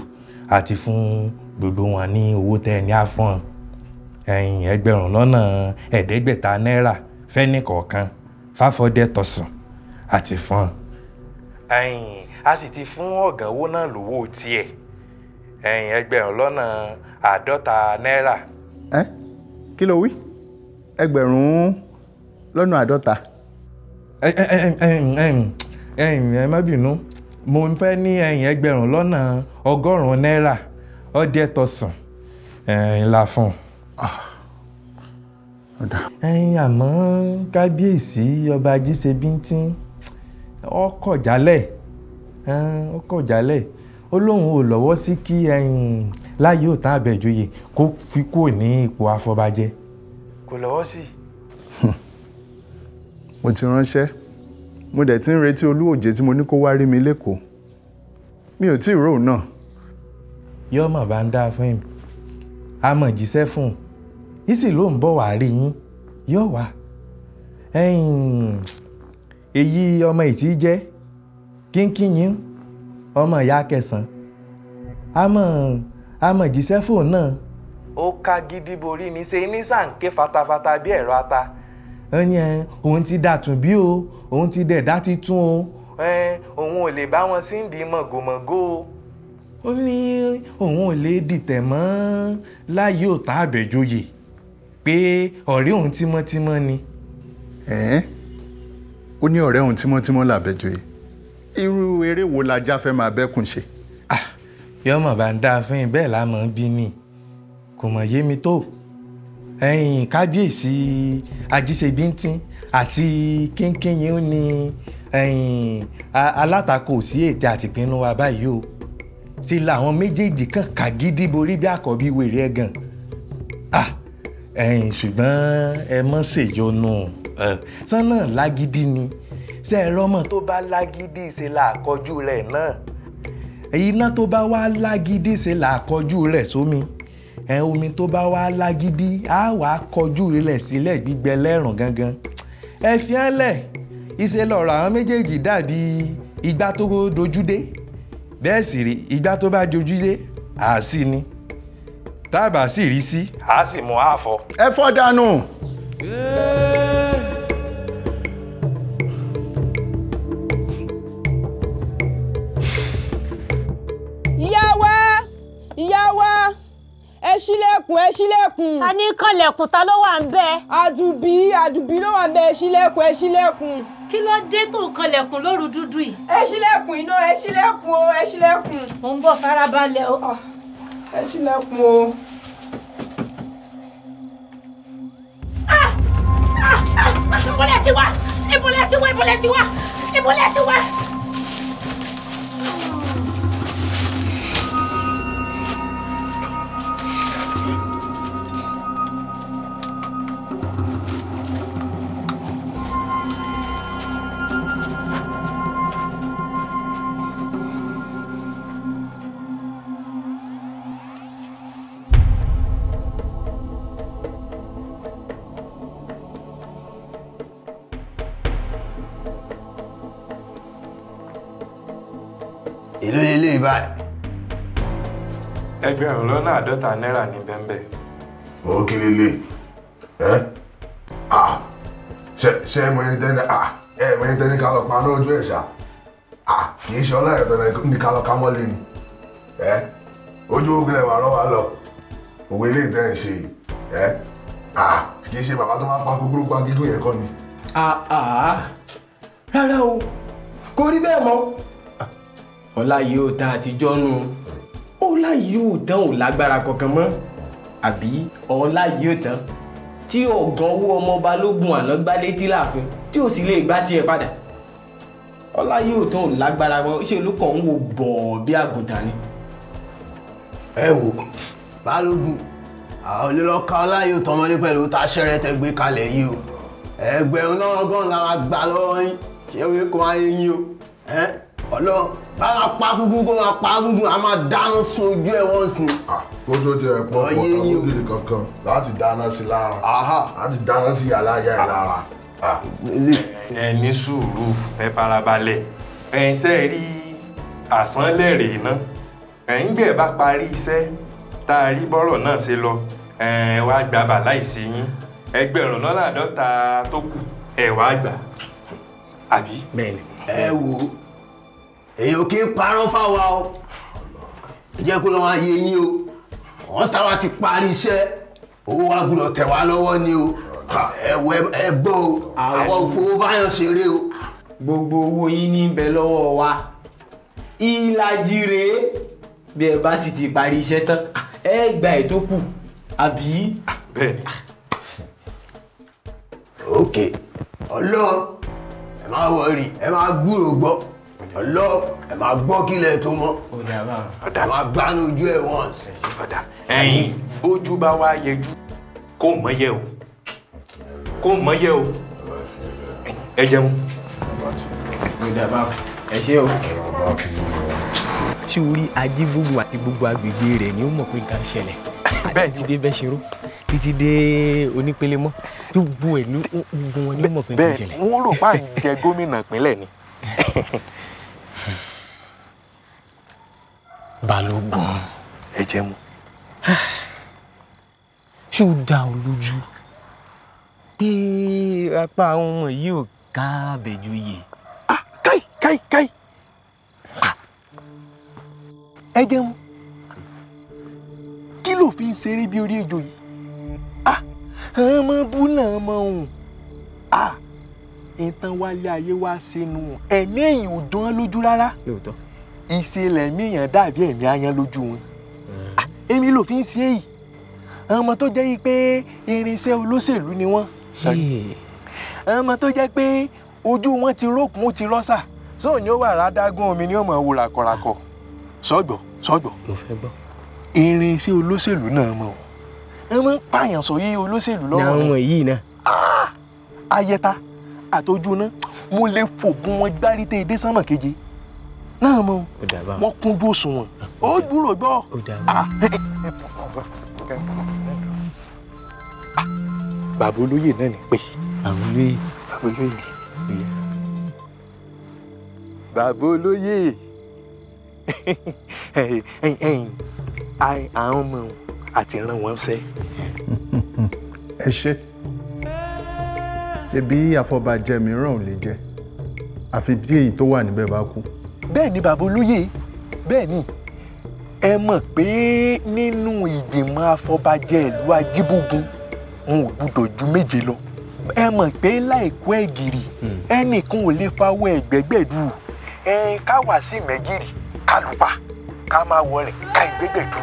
Àti fún gbogbo wọn ní owó tẹ́ ẹ ní àfọ̀n ẹgbẹ̀rún lọ́nà ẹ̀ẹ́dẹ́gbẹ̀ta náírà fẹ́ni kọ̀ọ̀kan hundred thousand àti fún a sì ti fún ọ̀gá owó náà lówó tiẹ̀. Ẹgbẹ̀rún lọ́nà àádọ́ta náírà. ẹ kí ló wí? Ẹgbẹ̀rún lọ́nà àádọ́ta ẹ má bínú. Mo fẹ́ ní ẹ̀yìn ẹgbẹ̀rún lọ́nà ọgọ́rùn-ún náírà. Ọdẹ tọ̀sán. Ńlá fún un. àmọ́ kábíyèsí ọba ajíṣe bíntín. Ọkọ̀ jálẹ̀. Ọkọ̀ jálẹ̀. Ó lóun ò lọ́wọ́ sí kí láyé òtá àbẹ̀jòyè kó fi kúrò ní ipò afọbajẹ. Kò lọ́wọ́ sí. i mo ti ránṣẹ́. Mo dẹ̀ ti ń retí olúòjé tí mo ní kó wá rí mi lẹ́kọ̀ọ́ mi ò tí ì róò náà. yóò mọ̀ bá ń dáa fún mi a mọ̀ jíṣẹ́ fún un. Ìsì ló ń bọ̀ wá rí yín. Yóò wá. Èyí ọmọ ìtí jẹ́. Kínkínyín ọmọ ìyá kẹsàn-án. A mọ̀ a mọ̀ jíṣẹ́ fún un náà. ó ká gidi borí mi ṣe ní sàǹké fatafata bí ẹ̀rọ ata ẹni ẹ òun ti dàtún bí o òun ti dẹ̀dá ti tún o. Ẹ òun ò lè bá wọn sí ìdí mọ̀gòmọ̀gò. O ó ní òun ò lè dìtẹ̀ mọ́ láyé òtá àbẹ̀jòyè pé ọ̀rẹ́ òun tímọ́tímọ́ ni. ẹ̀ẹ́n ó ní ọ̀rẹ́ òun tímọ́tímọ́ làbẹ̀jòyè irú eré wo lajá fẹ́ máa bẹ́kùn ṣe. yọmọ bá ń dáa fún yín bẹ́ẹ̀ lámọ̀ bí ni. Kò mọ̀ yé mi tó kábíyèsí ajíṣebíntín àti kínkínyín ó ní alátakò sí ètè àtìpinnu wa báyìí o. Sí làwọn méjèèjì kan kàgídí borí bí àkọ́bí wèrè ẹ̀gàn ṣùgbọ́n ẹ mọ́ ṣèyọnu sánà lágídí ni. Ṣe ẹ rọ́mọ tó bá lágídí ṣe là kọjú rẹ̀ náà? Iná tó bá wá lágídí ṣe là kọjú rẹ̀ sómi. So ẹ omi tó bá wá lágídí á wà á kọjú ilẹ̀ sílẹ̀ gbígbẹ lẹ́rùn gangan ẹ fi hàn lẹ̀ ìṣe lọ̀rọ̀ àwọn méjèèjì dàbí igbá tó dojúdé bẹ́ẹ̀ sì rí ìgbà tó bá jojúlé àásì ni tá a bá sì rí sí àá sì mú àfọ. ẹ fọ́ dànù. ìyá ẹ ṣílẹ̀kùn ẹ ṣílẹ̀kùn. ta ní kànlẹ̀kùn ta ló wà ń bẹ. àdùbí àdùbí ló wà ń bẹ ẹ ṣílẹ̀kùn ẹ ṣílẹ̀kùn. kí ló dé tó kànlẹ̀kùn lóru dúdú yìí. ẹ ṣílẹ̀kùn iná ẹ ṣílẹ̀kùn o ẹ ṣílẹ̀kùn. mo ń bọ̀ farabalẹ̀ o. ẹ ṣílẹ̀kùn o. ìbúlẹ̀ ti wá ìbúlẹ̀ ti wá ìbúlẹ̀ ti wá ìbúlẹ̀ ti wá. Báyìí. ẹgbẹ̀rún lọ́nà àádọ́ta náírà ní bẹ́ńbẹ́. ó kí lélẹ̀ ẹ́? Ah ṣe ẹ mọ ẹni tẹ́ni ah ẹ mọ ẹni tẹ́ni ká lọ pa ojú ẹ̀ ṣá. Ah kì í ṣe ọlá ẹ̀tọ́ ní ká lọ ká mọ́lé ni. Ẹ́ ojú ogun ẹ̀ wà lọ́wọ́ lọ. Òwe ilé ìtẹ́ ẹ̀ ṣe. Ẹ́ ah kì í ṣe bàbá tó máa ń pa kúkúrú pa gígùn yẹn kọ́ ni. rárá o. Kò rí bẹ́ẹ̀ mọ́ ọlá yìí ò tán àtijọ́ nù ọlá yìí ò tán ò lágbára kankan mọ́. Àbí ọlá yìí ò tán? Tí ọ̀gán owó ọmọ balógun àná gbá létí láàfin tí ò sì lè gbá tiẹ̀ padà. Ọlá yìí ò tán ò lágbára mọ́. Ṣé olùkọ́ ń wo bọ̀ bí àgùntàn ni. ẹ wò balógun àwọn olólọ́ka ọláyò tọmọdé pẹ̀lú tá a ṣẹ́rẹ́ tẹ gbé kalẹ̀ yìí o. Ẹgbẹ̀rún lọ́wọ́ gan la máa gbà lọ́wọ́ yín. Ṣé wípé kò máa yín o? Ọlọ́ bá máa pa gúgún kó máa pa gúgún a máa dáná sun ojú ẹ̀ wọ́n sì. kó tó jẹ ẹ̀pọ̀ pọ̀ tàbí gidi kankan láti dáná sí lára. Láti dáná sí yàrá ìyá ẹ̀ lára. ẹ ní sùúrù ẹ farabalẹ̀. Ẹ̀yin sẹ́ rí àsánlẹ̀rẹ̀ náà ẹ̀yin gbẹ̀ bá parí iṣẹ́ tá a rí bọ́rọ̀ náà ṣe lọ. Ẹ̀ wá gba bàlá ìsí yín. Ẹgbẹ̀rún lọ́nà àádọ́ta tó kù ẹ̀ wá gbà. Àbí. bẹ́ẹ̀ni. ẹ wo èyí ò kí ń parọ́ fáwa o. Jẹ́ kó lọ́ máa yé yín o. Wọ́n sábà ti parí iṣẹ́. Owó wa gbọ́dọ̀ tẹ̀ wá lọ́wọ́ ni o. Ẹ wọ ẹ gbọ́ o. Àwọn òfowó báyọ̀ ṣeré o. gbogbo owó yín ní bẹ lọ́wọ́ wa. Ìlàjì rèé. Bí ẹ bá sì ti parí iṣẹ́ tán ẹ gba ẹ̀ tó kù àbí. bẹ́ẹ̀ni. ok. Ọlọ́ ẹ máa wọrí ẹ máa gbúrò gbọ́ ọlọ́ ẹ máa gbọ́ kílẹ̀ tó mọ́. Ẹ máa gbánu ojú ẹ̀ once. ẹ̀yin bójú bá wá yẹjú kó mọ̀ yẹ o. Kó mọ̀ yẹ o. Ẹ jẹun. ẹ ṣé o. ṣé o rí ajé gbogbo àti gbogbo agbègbè rẹ̀ ni ó mọ̀ pé nǹkan ṣẹlẹ̀? Bẹ́ẹ̀ ti dé bẹ́ẹ̀ ṣerú títí dé onípele mọ́. Gbogbo ẹ̀ ló gbogbo wọn ni ó mọ̀ pé nǹkan ṣẹlẹ̀. bẹ́ẹ̀ wọ́n rò pa jẹ gómìnà ìpínlẹ̀ ni. balógun. Ẹ jẹ́ mu. ṣé ó dá ọ lójú pé apá àwọn ọmọ yìí ò ká àbẹ̀jòyè. káì káì káì. Ẹ jẹun kí ló fi ń ṣeré bí orí ejò yìí? Ọmọ bú náà mọ òun ìtàn wálé ayé wá sínú. Ẹ̀mí èyàn ò dán lójú rárá ìṣẹ̀lẹ̀ ẹ̀mí èèyàn dàbí ẹ̀mí ayan lójú wọn. Èmi ló fi ń ṣe èyí. Ọmọ tó jẹ́ pé irinṣẹ́ olóṣèlú ni wọ́n. Ọmọ tó jẹ́ pé ojú wọn ti rókun ó ti rọ́ṣà sóò ní ó wà rádágún omi ni ó mọ̀ wò ràkọ̀ràkọ̀? Sọ́gbọ̀ sọ́gbọ̀ irinṣẹ́ olóṣèlú náà mọ̀. Ẹ ń pààyàn sọ yí olóṣèlú lọ́wọ́ ní àwọn yìí náà. ayẹta àtọjú náà mo lè fògùn wọn gbárí tẹ edé sánmà keje náà mọ wọn kúnjú òṣùwọ̀n ó gbúrò gbọ́. bàbá olóyè náà ní pé. àwọn olóyè. bàbá olóyè. bàbá olóyè àwọn ọmọ àti ràn wọ́n ṣẹ́. ẹ ṣe ṣe bí àfọbàjẹ mìíràn ò lè jẹ àfi tí èyí tó wà níbẹ̀ bá kú. Bẹ́ẹ̀ ni bàbá olóyè bẹ́ẹ̀ ni. Ẹ mọ̀ pé nínú ìgbìmọ̀ àfọbàjẹ ìlú ajíbógun n ò gbúdọ̀ ju méje lọ. Ẹ mọ̀ pé láìkú ẹ̀gìrì ẹnìkan ò lè fawọ́ ẹ̀gbẹ́gbẹ̀dù. Ẹ ká wá sí mẹ́gìrì kálùpà ká máa wọ rẹ̀ ká ìgbẹ́gbẹ̀dù.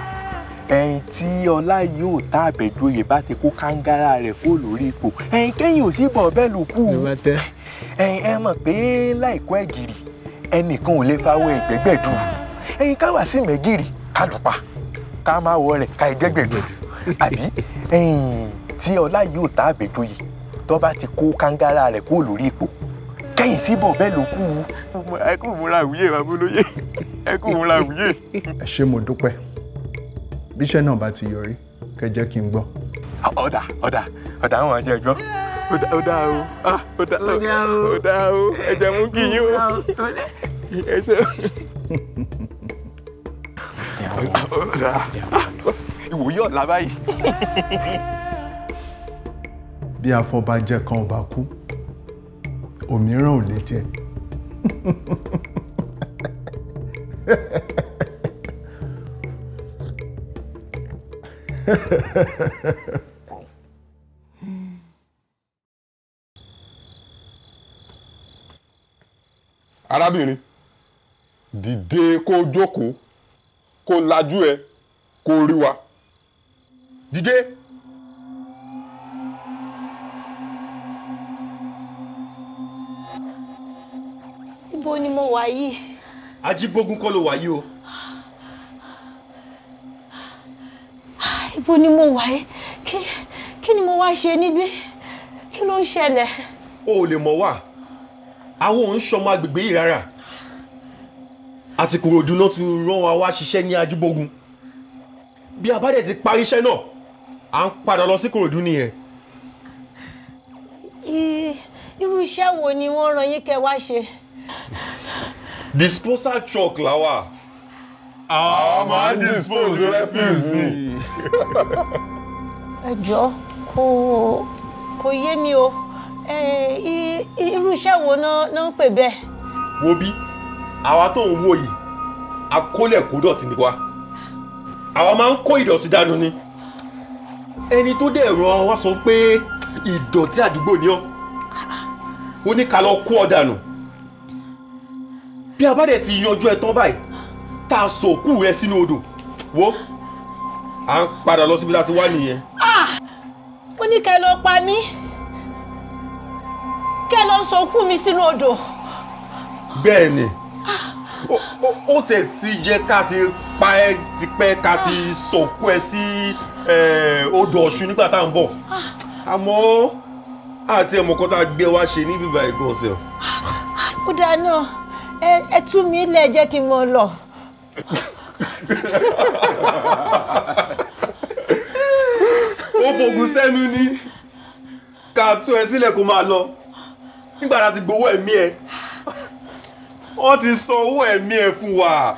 Ẹ̀yìn tí ọlá yóò tá àbẹ̀jọyè bá ti kó kángára rẹ̀ kó lórí ipò ẹ̀yìn kẹ́yìn ò sí bọ̀ bẹ́ẹ̀ ló kù ẹ̀yìn ẹ mọ̀ pé láìkú ẹ̀gìrì ẹnìkan ò lè fawọ́ ẹ̀gbẹ́gbẹ̀dù ẹ̀yìn ká wá sí mẹ́gìrì kálùpà ká máa wọ rẹ̀ ká ìgbẹ́gbẹ̀dù. Àbí tí ọlá yóò tá àbẹ̀jọyè tó bá ti kó kángára rẹ̀ kó lórí ipò kẹ́yìn síbọ̀ bẹ́ẹ̀ ló kù ẹ kú múra àwùyé bàbá olóyè. Ẹ kú múra àwùyé. ẹ ṣé mo dúpẹ́. Bí iṣẹ́ náà bá ti yọrí kẹ́ jẹ́ kí n gbọ́. ọ̀dà ọ̀dà ọ̀dà àwọn ọ̀dà ọ̀dà o ah, ọ̀dà ọ̀dà o ẹ̀jẹ̀ mú kí yín o ẹ̀jẹ̀ ọ̀dà ìwòye ọ̀la báyìí. bí àfọbàjẹ kan ò bá kú òmíràn ò lè jẹ. arábìnrin dìde kó jókòó kó lajú ẹ kó rí wa dìde. Ibo ni mo wà yìí? ajígbógun kọ́ ló wà yìí o. Ibo ni mo wà yìí? Kí kí ni mo wá ṣe níbí? Kí ló ń ṣẹlẹ̀? o ò lè mọ̀ wá àwọn ò ń ṣọmọ agbègbè yìí rárá àti Kòròdú náà ti rán wa wá ṣiṣẹ́ ní ajígbógun bí a bá dẹ̀ ti parí iṣẹ́ náà à ń padà lọ sí Kòròdú nìyẹn. Irú iṣẹ́ wo ni wọ́n rán yín kẹ́ wá ṣe? disposal truck la wà. a máa ń dispose refuse ni. Ẹ jọ̀ọ́ kò kò yé mi o. Irú iṣẹ́ wo náà ń pè bẹ́ẹ̀? wo bí àwa tó ń wò yìí akólẹ̀ kó dọ̀tí ni wa àwa máa ń kó ìdọ̀tí dànù ni ẹni tó dẹ̀ rán wa sọ pé ìdọ̀tí àdúgbò ni ọ́ ó ní ká lọ kó ọ dànù bí a bá dẹ̀ ti yanjú ẹ tán báyìí tá a sọ òkú rẹ sínú odò wo à ń padà lọ síbi láti wá nìyẹn Ah! Ó ní kẹ́ lọ pa mí. Kẹ́ lọ sọkú mi sínú odò. bẹ́ẹ̀ ni ó- tẹ̀ ti jẹ́ ká ti pa ẹ́ tipẹ́ ká ti sọ̀kú ẹ sí odò ọ̀ṣun nígbà tá à ń bọ̀ àmọ́ àti ẹ̀mọ̀kan tá a gbé wá ṣe ní bíbá ẹ̀gbọ́n ọ̀sẹ̀ Ó dáa náà. Ẹ tú mi lẹ̀ jẹ́ kí n mọ lọ. ó fògùn sẹ́nu ní ká tú ẹ sílẹ̀ kó máa lọ nígbà tá a ti gbowó ẹ̀mí ẹ wọ́n ti sọ owó ẹ̀mí ẹ fún wa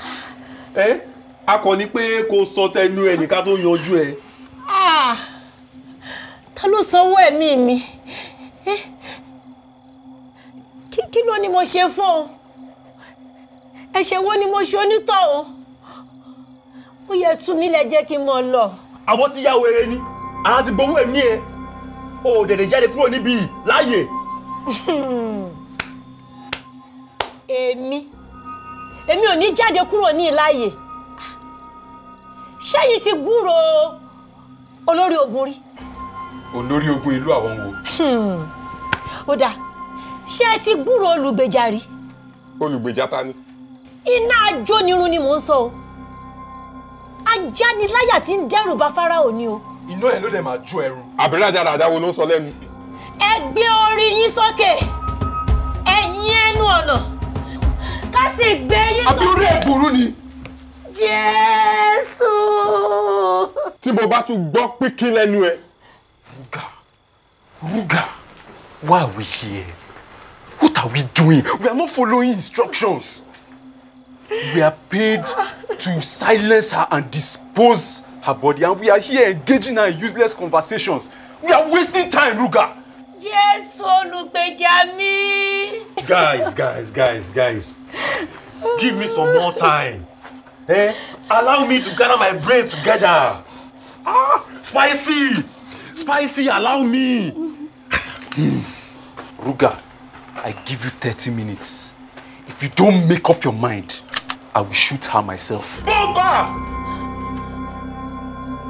ẹ́ a kàn ní pé kó sọ tẹnu ẹ nìkan tó yanjú ẹ. Ah! Ta ló sanwó ẹ̀mí mi? Kí ló ni mo ṣe fún o? Ẹ̀ṣẹ̀ wo ni mo ṣe onítọ̀ o? Ó yẹ tú mi lẹ̀ jẹ́ kí n mọ lọ. àwọn tí yá wèrè ni àwọn ti gbowó ẹ̀mí ẹ o ò dẹ̀dẹ̀ jáde kúrò níbí láàyè. Èmi èmi ò ní jáde kúrò ní ìláyè. Ṣẹ́yìn ti gbúrò olórí ogun rí. olórí ogun ìlú àwọn wo Hmm. Ó dáa, ṣé ẹ ti gbúrò olùgbèjà rí? olùgbèjà ta ni. Iná ajónirun ni mò ń sọ o. Ajániláyà tí ń dẹ́rù bá Fáráò ni o. iná ẹ̀ ló dẹ̀ máa jó ẹrù. àbẹ̀rẹ̀ àjàràjà wo ló ń sọ lẹ́nu. Ẹ gbé orí yín sókè. Ẹ̀yin ẹnu ọ̀nà. Ká sì gbé yín sókè. àbí orí ẹ̀ burú ni. Jésù. tí mo bá tún gbọ́ pínkín lẹ́nu ẹ. Ruga, why are we here? What are we doing? We are not following instructions. We are paid to silence her and dispose her body, and we are here engaging her in useless conversations. We are wasting time, Ruga. Jésù olùgbèjà mi. Guys, guys, guys, guys. Give me some more time. Eh? Allow me to gather my brain together. Ah, spicy! Spicy, allow me. Ruga, I give you 30 minutes. If you don't make up your mind, I will shoot her myself. Bomba!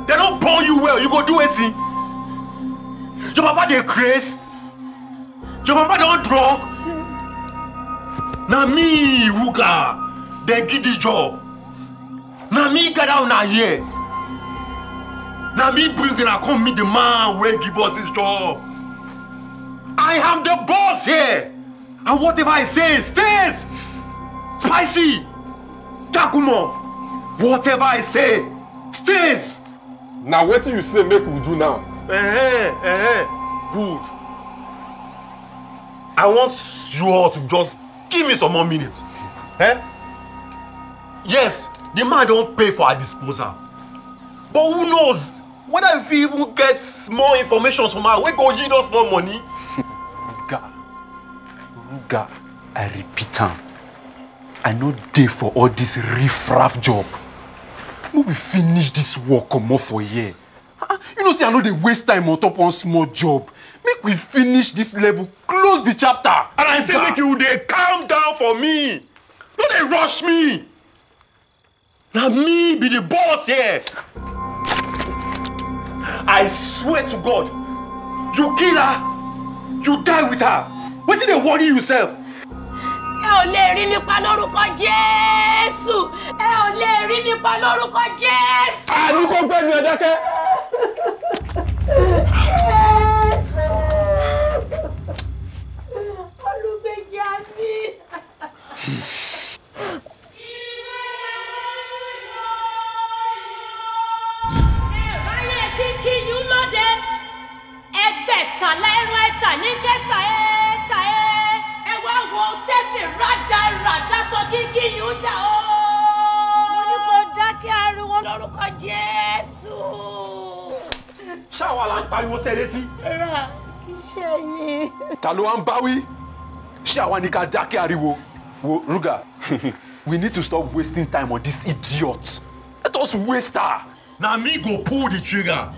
They don't born you well, you go do it. Your papa dey craze. Your papa don drunk. Na me, Ruga, dem give this job. Na me gather una here. Na me bring una come meet the man wey give us this job. I am the boss here. And whatever I say stays. Spicy. Jakumo. Whatever I say stays. Now wetin you say make we do now? Eh, eh, good. I want you all to just give me some more minutes. Eh? Yes, the man don't pay for our disposal. But who knows whether if we even get more information from her, we go yield us more money. Ruga, Ruga, I repeat am. I no dey for all this riff-raff job. We finish this work comot for here. Ah, You know say I no dey waste time on top one small job. Make we finish this level, close the chapter. And I say make you dey calm down for me. No dey rush me. Na me be the boss here. I swear to God, you kill her, you die with her. Wetin dey worry you sef? Ẹ ò lè rí mi pa lórúkọ jésù ẹ ò lè rí mi pa lórúkọ jésù. àní kò gbẹ́nu ẹ dákẹ́. olùgbèjà mi. ẹgbẹ̀ta lẹ́rù ẹ̀ta ní kẹta ẹ̀ta ẹ̀ wo tẹ̀sí rádaràdá sọ kíkí yín dà ó. mo ní kó dákẹ́ ariwo lórúkọ jésù. ṣáwa la ń pariwo létí. rà kí ṣe yín. ta ló wá ń báwí ṣé àwa ní ká dákẹ́ ariwo wo ruga we need to stop wasting time on this idiot let us waste her. na me go pull the trigger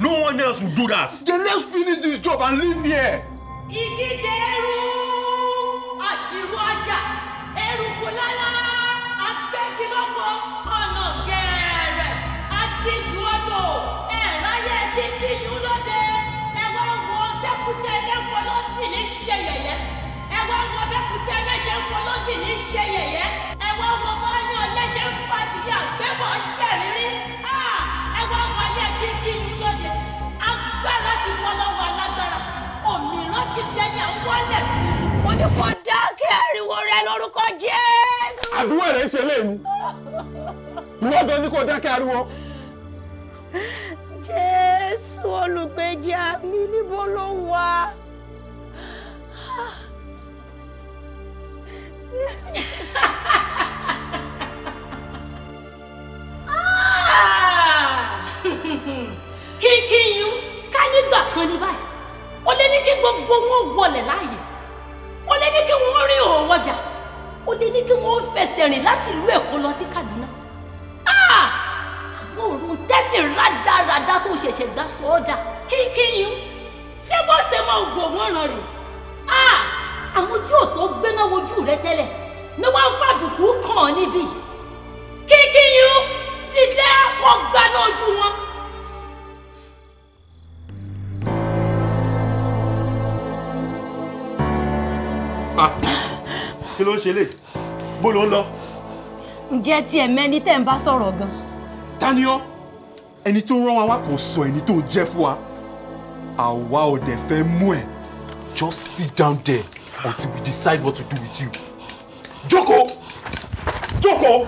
no one else will do that. then let's finish this job and leave here. igi jẹ eru àdìrú ọjà eruku lálá agbẹgilọkọ ọ̀nà gẹ̀ẹ́rẹ̀ agbẹjù ọdọ ẹ̀ráyẹ kíkí yín lóde. Ẹ wá wo tẹkùtẹ ẹlẹ́fọ́ lọ́gbìn ní ṣe yẹ̀yẹ́. Ẹ wá wo tẹkùtẹ ẹlẹ́ṣẹ̀ fọ́ lọ́gbìn ní ṣe yẹ̀yẹ́. Ẹ wá wo báyọ̀ ẹlẹ́ṣẹ̀ fàdíyà gbẹ́bọ̀ ṣẹ̀rírí ẹ wá wo ayé kíkí yín lóde. Agbára ti wọ́ lọ́wọ́ alágbára. Òmíràn ti dẹni àwọlẹ̀ tù. mo ní kó dákẹ́ ariwo rẹ lórúkọ jésù. àdúrà rẹ̀ ń ṣe léyìn ìwọ gan ni kò dákẹ́ ariwo. jésù olùgbèjà mi níbo ló wà. kínkínyún ká nígbà kan ní báyìí ó lé ní kí gbogbo wọn wọlé láàyè ó lé ní kí wọn rí òwò ọjà ó lé ní kí wọn fẹsẹ̀ rìn láti ìlú èkó lọ sí kaduna Ah! àwọn òrùn tẹ́sí rádaràda tó ṣẹ̀ṣẹ̀ gbá sọ́ọ́dà kínkínyún ṣé bó ṣe máa gbò wọ́n ràn rè Ah! àwọn tí ò tó gbéná wojú rẹ tẹ́lẹ̀ ni wọ́n fàbùkù kàn án níbí kínkínyún dídẹ́ kọ́ gbaná ojú wọn. Ah, kí ló ń ṣe lè bó ló ń lọ. ǹjẹ́ tí ẹ̀ mẹ́ni tẹ́ ń bá sọ̀rọ̀ gan. tani ọ́ ẹni tó rán wa wá kàn sọ ẹni tó jẹ́ fún wa àwa ò dẹ̀ fẹ́ mú ẹ̀ just sit down there until we decide what to do with you. jókòó jókòó.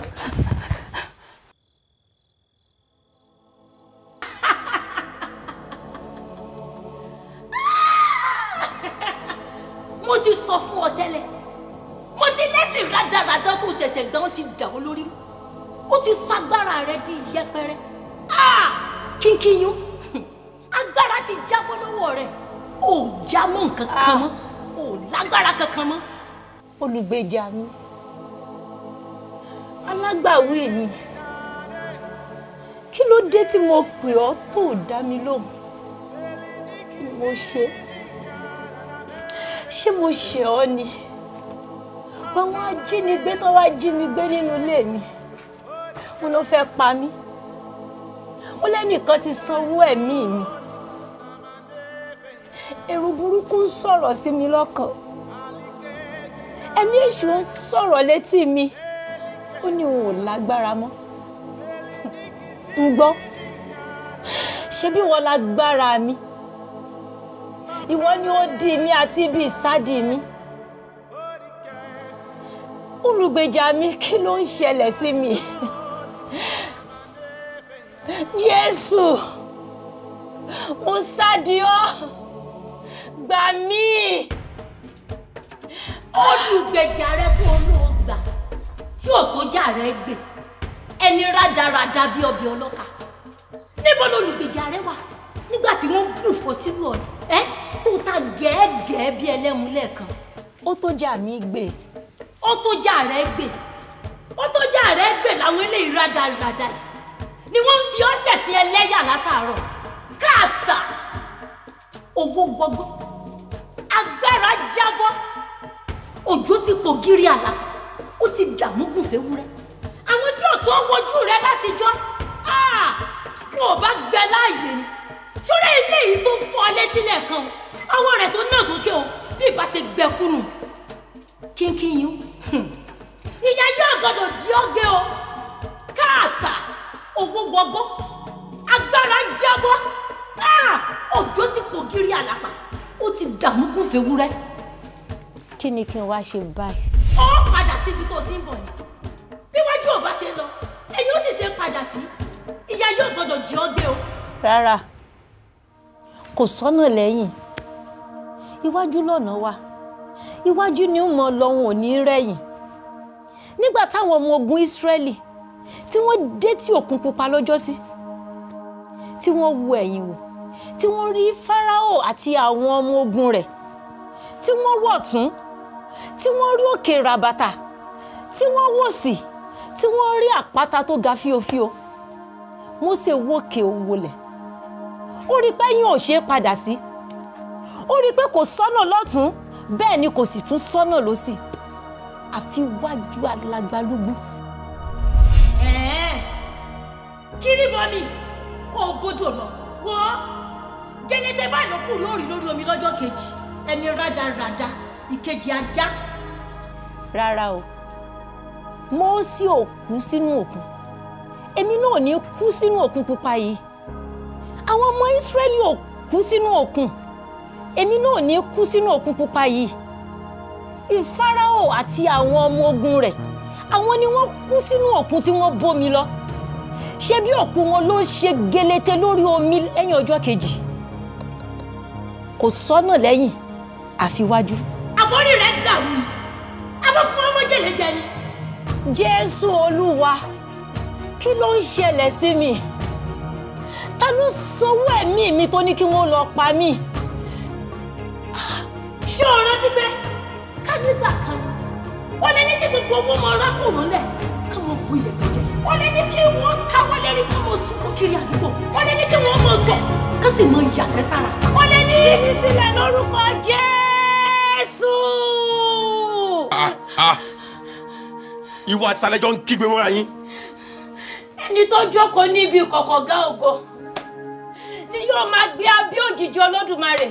mo ti sọ fún ọ tẹ́lẹ̀ mo ti lẹ́sìn rádaràdá tó ṣẹ̀ṣẹ̀ gbọ́n ti dà ó lórí. Ó ti sọ agbára rẹ di yẹpẹrẹ Ah! kínkínyún. Agbára ti jábọ́ lọ́wọ́ rẹ. Ò já mọ́ nǹkan kan mọ́. Ò lágbára kankan mọ́. olùgbèjà mi. Alágbàwí mi. Kí ló dé tí mo pè ọ́ tó dá mi lóhùn? Kí ni mo ṣe? Ṣé mo ṣe ọ́ ni àwọn ajínigbé tó wá jí mi gbé nínú ilé mi. Wọn ló fẹ́ pa mí. Ó lẹ́nìkan ti sanwó ẹ̀mí mi. Èrò burúkú ń sọ̀rọ̀ sí mi lọ́kàn. Ẹ̀mí èṣù ń sọ̀rọ̀ létí mi. Ó ní òun ò lágbára mọ́. Ń gbọ́. Ṣebí wọ́n lágbára mi? Ìwọ ni ó dì mí àti ibi ìsádi mi olùgbèjà mi kí ló ń ṣẹlẹ̀ sí mi jésù mo sádi ọ́ gbà mí. olùgbèjà rẹ kó olóò gbà tí òtójà rẹ gbè ẹni rádaràda bí ọbẹ̀ ọlọ́ka níbo lolùgbèjà rẹ wà nígbà tí wọ́n gbù fọtírù ọ̀nà ẹ tó ta gẹ́gẹ́ bí ẹlẹ́mu lẹ́ẹ̀kan. ó tó jà mí gbé. Ó tó jà rẹ gbè. Ó tó jà rẹ gbè làwọn eléyìí rádaràda yìí. Ni wọ́n ń fi ọ́sẹ̀ sí ẹlẹ́yà látàárọ̀. Káàsà! Owó gbọgbọ́. Agbára jábọ́. Òjò ti pò gírí àlà. Ó ti dààmú gùnfẹ́ wúrẹ́ àwọn tí ò tó wojú rẹ látijọ́. Kí ò bá gbẹ láàyè. Ni ṣọ́rẹ́ ilé yìí tó fọ́ ọ létí lẹ́ẹ̀kan ọwọ́ rẹ̀ tó náà sókè o. Bí ìbá ṣe gbẹ kúnnù kínkínyún. Ìyá yóò gbọdọ̀ jí ọ gbé o. Káàsà owó gbọgbọ́ agbára jábọ́. Òjò ti pò gírí àlàpà ó ti dààmú gùnfẹ́ wúrẹ́. kí ni kí n wá ṣe báyìí. ó padà síbi tó ti ń bọ̀ ni. Bí wájú ò bá ṣe lọ ẹ̀yin ó sì ṣe padà sí. Ìyá yóò gbọdọ̀ jí ọ gbé o. rárá kò sọ́nà lẹ́yìn. Iwájú lọ́nà wa iwájú ni ó mọ lọ́hùn òní rẹ̀yìn. Nígbà táwọn ọmọ ogun Ísírẹ́lì tí wọ́n dé tí òkun pupa lọ́jọ́sí tí wọ́n wo ẹ̀yìn wò tí wọ́n rí Fáráò àti àwọn ọmọ ogun rẹ̀ tí wọ́n wọ̀ tún tí wọ́n rí òkè ràbàtà tí wọ́n wò sí tí wọ́n rí àpáta tó ga fíofío. Mósè wòkè òwòlẹ̀ ó rí pé yín ò ṣe é padà sí. Ó rí pé kò sọ́nà lọ́tún bẹ́ẹ̀ ni kò sì tún sọ́nà lọ́sì àfi wájú alágbálúgbú. kiri bọ́mi kó o gbọ́dọ̀ lọ. Wọ́. Gẹ́gẹ́dẹ́ báyìí ló kúrò òrì lórí omi lọ́jọ́ kejì ẹni rádaràda ìkejì ajá. rárá o. Mósè ò kú sínú òkun. Èmi náà ní kú sínú òkun pupa yìí. Àwọn ọmọ Ísírẹ́lì ò kú sínú òkun èmi náà ní kú sínú òkun pupa yìí ìfáráò àti àwọn ọmọ ogun rẹ̀ àwọn ni wọ́n kú sínú òkun tí wọ́n bómi lọ ṣé bí òkú wọn ló ṣe gelete lórí omi lẹ́yìn ọjọ́ kejì kò sọ́nà lẹ́yìn àfiwájú. àbọ̀rí rẹ̀ dàrú ni àbọ̀ fún ọmọ jẹ̀lẹ́jẹ̀ ni. Jésù Olúwa kí ló ń ṣẹlẹ̀ sí mi ta ló sanwó ẹ̀mí mi tó ní kí wọ́n lọ pa mí. Ṣé o rántí pé ká nígbà kan wọ́n lé ní kí gbogbo owó ọmọ arákùnrin lẹ̀ ká wọ́n bu ilẹ̀ tó jẹ́ wọ́n lé ní kí wọ́n káwọ́ lérí ká wọ́n sunkún kiri àdúgbò wọ́n lé ní kí wọ́n mọ̀ gbọ̀ ká sì mọ ìyàgbẹ́ sára wọ́n lé ní. fi sílẹ̀ lórúkọ Jésù. ìwà àti tàlẹ́jọ́ ń kígbe mọ́ra yín. ẹni tó jókòó níbi kọ̀kọ̀gá ògo ni yóò máa gbé abẹ́ òjìji Olódùmarè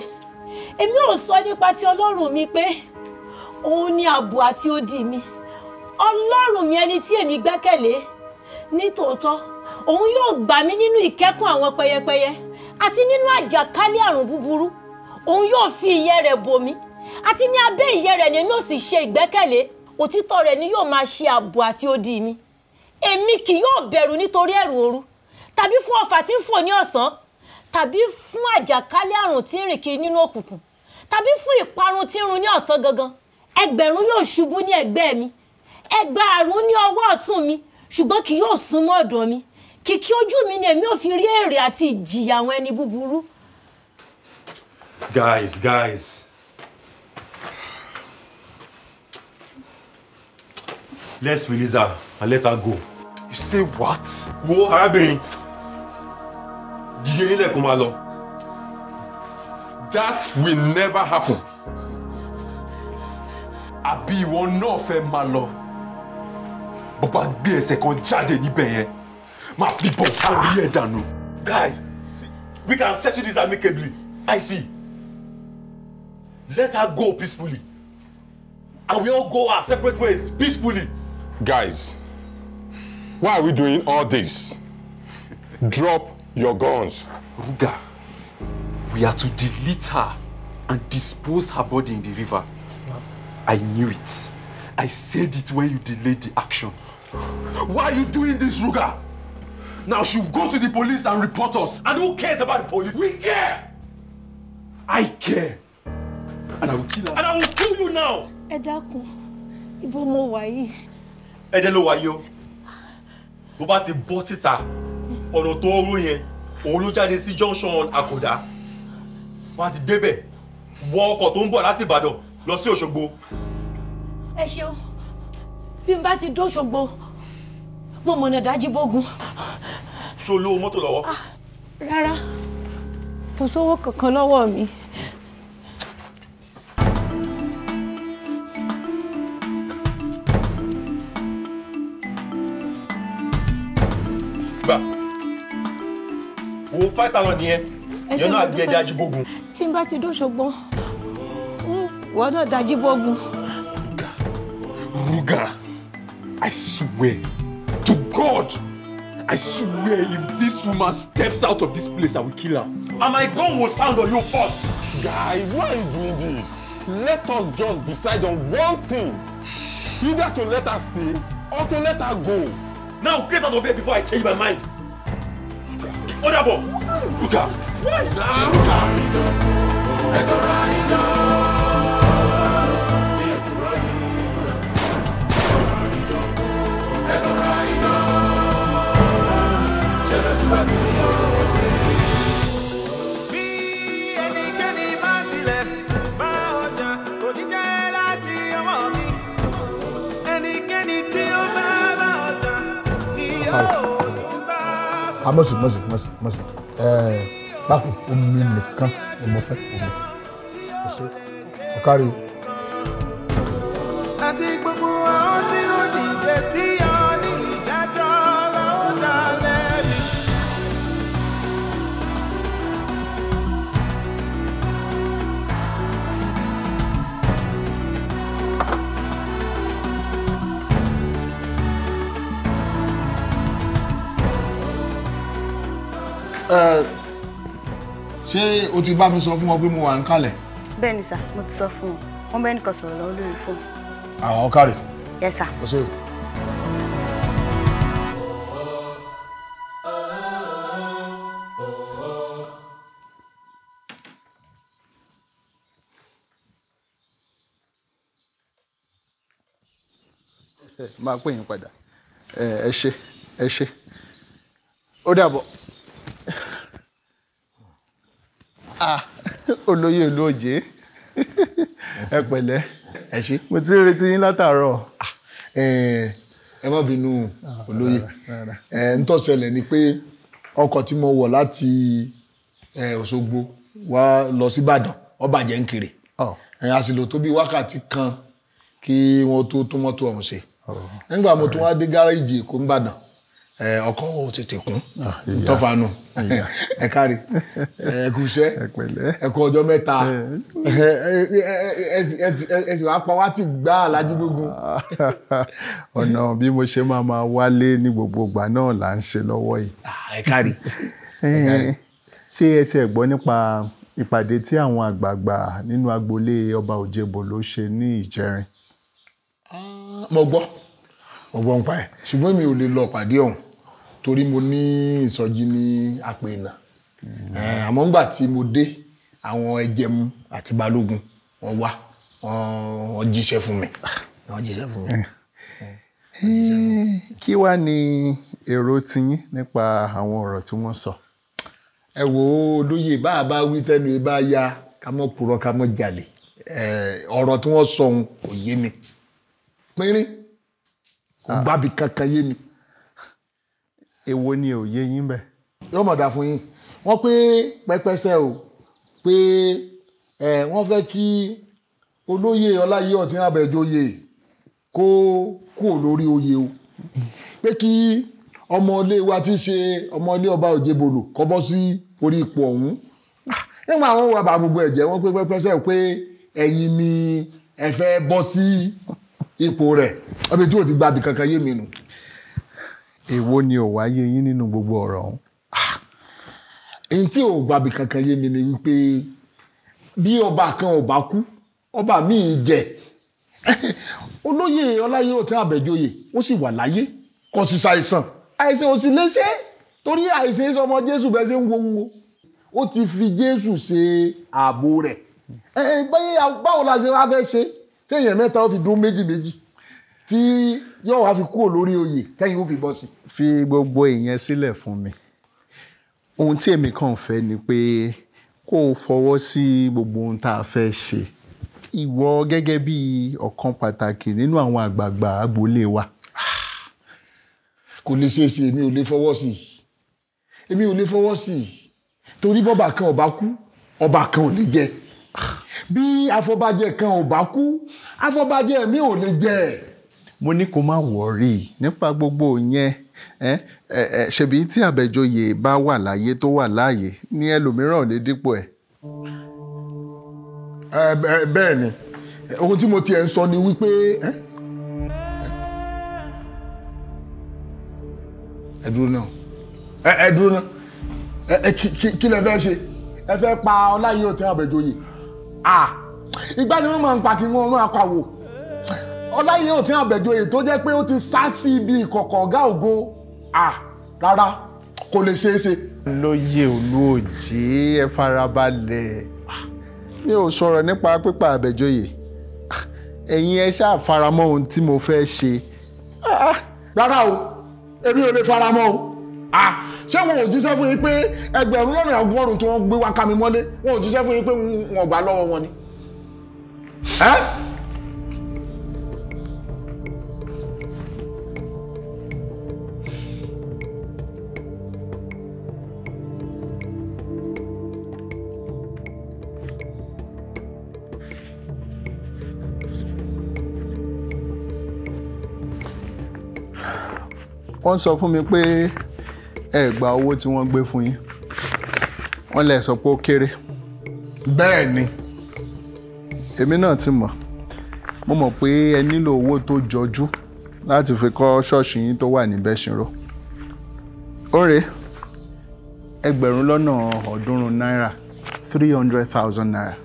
èmi ò sọ nípa ti Ọlọ́run mi pé òun ni ààbò àti odi mi. Ọlọ́run mi ẹni tí èmi gbẹ́kẹ̀lé. Ní tòótọ́ òun yóò gbà mí nínú ìkẹ́kùn àwọn pẹyẹpẹyẹ àti nínú àjàkálẹ̀ àrùn búburú. Òun yóò fi ìyẹ́ rẹ̀ bò mí àti ní abẹ́ ìyẹ́ rẹ̀ ni èmi ò sì ṣe ìgbẹ́kẹ̀lé. Òtítọ́ rẹ̀ ni yóò máa ṣe ààbò àti odi mi. Èmi kì yóò bẹ̀rù nítorí ẹ̀rù òru tàbí fún ọfà tí ń fò ní ọ̀sán tàbí fún àjàkálẹ̀ àrùn tí ń rìn kiri nínú òkùnkùn tàbí fún ìparun tí ń run ní ọ̀sán gangan ẹgbẹ̀rún yóò ṣubú ní ẹ̀gbẹ́ mi ẹgbàárún ní ọwọ́ ọ̀tún mi ṣùgbọ́n kì yóò súnmọ́ ọ̀dọ̀ mi kìkì ojú mi ni èmi ò fi rí èrè àti ìjìyà àwọn ẹni búburú. Guys, guys. Let's release her and let her go. You say what? Wo arábìnrin. Jíjẹ nílẹ̀ máa lọ. That will never happen. Àbí ìwọ náà fẹ́ máa lọ. Bó bá gbé ẹsẹ̀ kan jáde níbẹ̀ yẹn, máa fi bọ̀ forí ẹ̀ dànù. Guys, we can settle this amicably. I see. Let her go peacefully. And we all go our separate ways peacefully. Guys, why are we doing all this? Drop your guns. Ruga, we are to delete her and dispose her body in the river. I knew it. I said it when you delayed the action. Why are you doing this, Ruga? Now she'll go to the police and report us. And who cares about the police? We care! I care. And I will kill her. And I will kill you now! ẹ dákun ibo mo wà yìí. Ẹ̀dẹ̀ ló wáyé o. Bó bá ti bọ́ síta, ọ̀nà tó rú yẹn, òun ló jáde sí junction Àkòdá. Wọ́n á ti débẹ̀, wọ ọkọ̀ tó ń bọ̀ láti Ìbàdàn lọ sí Òṣogbo. ẹ ṣeun bí n bá ti dóṣogbo mo mọ̀nà dájí bógun o lówó mọ́tò lọ́wọ́? rárá kò sówó kankan lọ́wọ́ mi. Gbà. Wo five thousand ṣé Yẹn náà gbé ẹja ajíbógun. tí n bá ti dóṣogbo wọ́n náà dájí bógun. Ruga, I swear to God, I swear if this woman steps out of this place, I will kill her. And my gun will sound on you first. Guys, why are you doing this? Let us just decide on one thing. Either to let her stay or to let her go. Now get out of here before I change my mind. Odabo! Ruga! Why? ẹnikẹ́ni a mọ̀sí mọ̀sí mọ̀sí mọ̀sí ẹ̀ẹ́ báko omi nìkan ni mo fẹ́ omi. Sí ọ̀kárí àti ṣé o ti bá mi sọ fún wọn pé mo wà ń kalẹ̀ bẹ́ẹ̀ ni sà mo ti sọ fún wọn wọ́n bẹ́ẹ̀ nìkan sọ̀rọ̀ lọ́wọ́ lórí fóònù. àwọn ọ̀kárí yes sà. kò sí. máa pè yín padà ẹ ṣe ẹ ṣe ó dàbọ̀ ah olóyè olóòjé ẹ pẹ̀lẹ́. Ẹ ṣe. mo ti ń retí yín látàárọ̀. ẹ ẹ má bínú olóyè. ẹ ń tó ṣẹlẹ̀ ni pé ọkọ̀ tí mo wọ̀ láti Òṣogbo wá lọ sí Ìbàdàn ó bàjẹ́ ń kiri. Ẹ a sì lò tó bí wákàtí kan kí wọ́n tó tún mọ́tò ọ̀hún ṣe. Nígbà mo tún wá dé gáréèjì Èkó ńbàdàn ẹ, ọkọ̀ ò tètè kún ìyá. tọ́fàánù ẹ kárí ẹ kú iṣẹ́ ẹ kú ọjọ́ mẹ́ta ẹ sì wá pa wá tì gbá alájí gbogbo. ọ̀nà bí mo ṣe máa máa wálé ní gbogbo ìgbà náà là ń ṣe lọ́wọ́ yìí. ẹ kárí. Eh, ṣé ẹ tiẹ̀ gbọ́ nípa ìpàdé tí àwọn àgbààgbà nínú agboolé ọba òjebò ló ṣe ní ìjẹrin. mo gbọ́ mo gbọ́ nípa ẹ̀ ṣùgbọ́n mi ò lè lọ pàdé ọ̀hún torí mo ní ìsọjí ní àpènà àmọ́ ńgbà tí mo dé àwọn ẹjẹmu àti balógun wọ́n wá wọ́n jíṣẹ́ fún mi. Wọ́n jíṣẹ́ fún mi. kí wá ní èrò tiyín nípa àwọn ọ̀rọ̀ tí wọ́n sọ. ẹ wo olóyè bá a bá wí tẹnu ẹ bá ya ká mọ̀ purọ́ ká mọ̀ jalè. Ọ̀rọ̀ tí wọ́n sọ ohun kò yé mi. Pínrín kò gbábi kankan yé mi. èwo ni ò yé yín bẹ́ẹ̀. yóò mọ̀ dà fún yín. Wọ́n pé pẹ́pẹ́sẹ́ o pé ẹ wọ́n fẹ́ kí olóyè ọláyé ọ̀tí àbẹ̀jọyè kó kú lórí oyè o. Pé kí ọmọlé wa ti ṣe ọmọlé ọba òjebòlò kọ́ bọ́ sí orí ipò ọ̀hún. Nígbà àwọn wà bá gbogbo ẹ̀jẹ̀ wọ́n pé pẹ́pẹ́sẹ́ pé ẹ̀yin ni ẹ fẹ́ bọ́ sí ipò rẹ̀. Ọbẹ̀ tí ò ti gbàbí kankan yé mi nù. èwo ni ò wáyé yín nínú gbogbo ọ̀rọ̀ ọ̀hún. èyí tí ò gbàbí kankan yé mi ni wípé bí ọba kan ò bá kú ọba míì jẹ. Olóyè ọláyé òtún àbẹ̀jọyè ó sì wà láyé kò sì ṣàìsàn. Àìsàn ò sì léṣe torí àìsàn sọmọ jésù bẹ́ẹ̀ ṣe ń wo wo ó ti fi jésù ṣe ààbò rẹ̀. Báwo la ṣe wá fẹ́ ṣe kéèyàn mẹ́ta ó fi dún méjì méjì tí yóò wá fi kúrò lórí oyè kẹ́yìn ó fi bọ́ sí. fi gbogbo ìyẹn sílẹ̀ fún mi. Ohun tí èmi kàn fẹ́ ni pé kó o fọwọ́ sí gbogbo ohun tá a fẹ́ ṣe. Ìwọ gẹ́gẹ́ bí ọ̀kan pàtàkì nínú àwọn àgbààgbà agboolé wa. kò lè ṣeé ṣe èmi ò lè fọwọ́ sí i. Èmi ò lè fọwọ́ sí i. Torí bọ́ba kan bá kú ọba kan ò lè jẹ bí afọbajẹ kan ò bá kú afọbajẹ mi ò lè jẹ. mo ní kó má wọrí nípa gbogbo yẹn. Ẹ ẹ ṣebí tí àbẹ̀jọyè bá wà láyé tó wà láàyè ní ẹlòmíràn lè dípò ẹ̀. ẹ bẹ- bẹ́ẹ̀ ni ohun tí mo tiẹ̀ ń sọ ni wípé ẹ? Dúró náà. Ẹ dúró náà. Ẹ kí- lẹ fẹ́ ṣe? Ẹ fẹ́ pa ọláyé òtún àbẹ̀jọyè ah ìgbà ni wọ́n máa ń pa kí wọ́n máa pa wò. Ọláyé òtún àbẹ̀jọyè tó jẹ́ pé ó ti sá sí ibi ìkọ̀kọ̀ ọ̀gá ògo. Ah rárá kò lè ṣeé ṣe. lóye olóòjé ẹ farabalẹ̀. Mi ò sọ̀rọ̀ nípa pípa àbẹ̀jọyè ẹ̀yin ẹ ṣáà faramọ́ ohun tí mo fẹ́ ṣe. rárá o èmi ò lè fara mọ́ o. Ah ṣé wọn ò jíṣẹ́ fún yín pé ẹgbẹ̀rún lọ́nà ọgọ́rùn-ún tí wọ́n gbé wá ká mi mọ́lé wọn ò jíṣẹ́ fún yín pé wọn ò gbà lọ́wọ́ wọn ni. ẹ́ wọ́n sọ fún mi pé ẹ gba owó tí wọ́n gbé fún yín wọ́n lè sọ pé ó kéré. bẹ́ẹ̀ ni. èmi náà ti mọ̀ mo mọ̀ pé ẹ nílò owó tó jọjú láti fi kọ́ ṣọ́ọ̀ṣì yín tó wà ní Bẹ́ṣinró. rèé ẹgbẹ̀rún lọ́nà ọ̀ọ́dúnrún náírà three hundred thousand naira.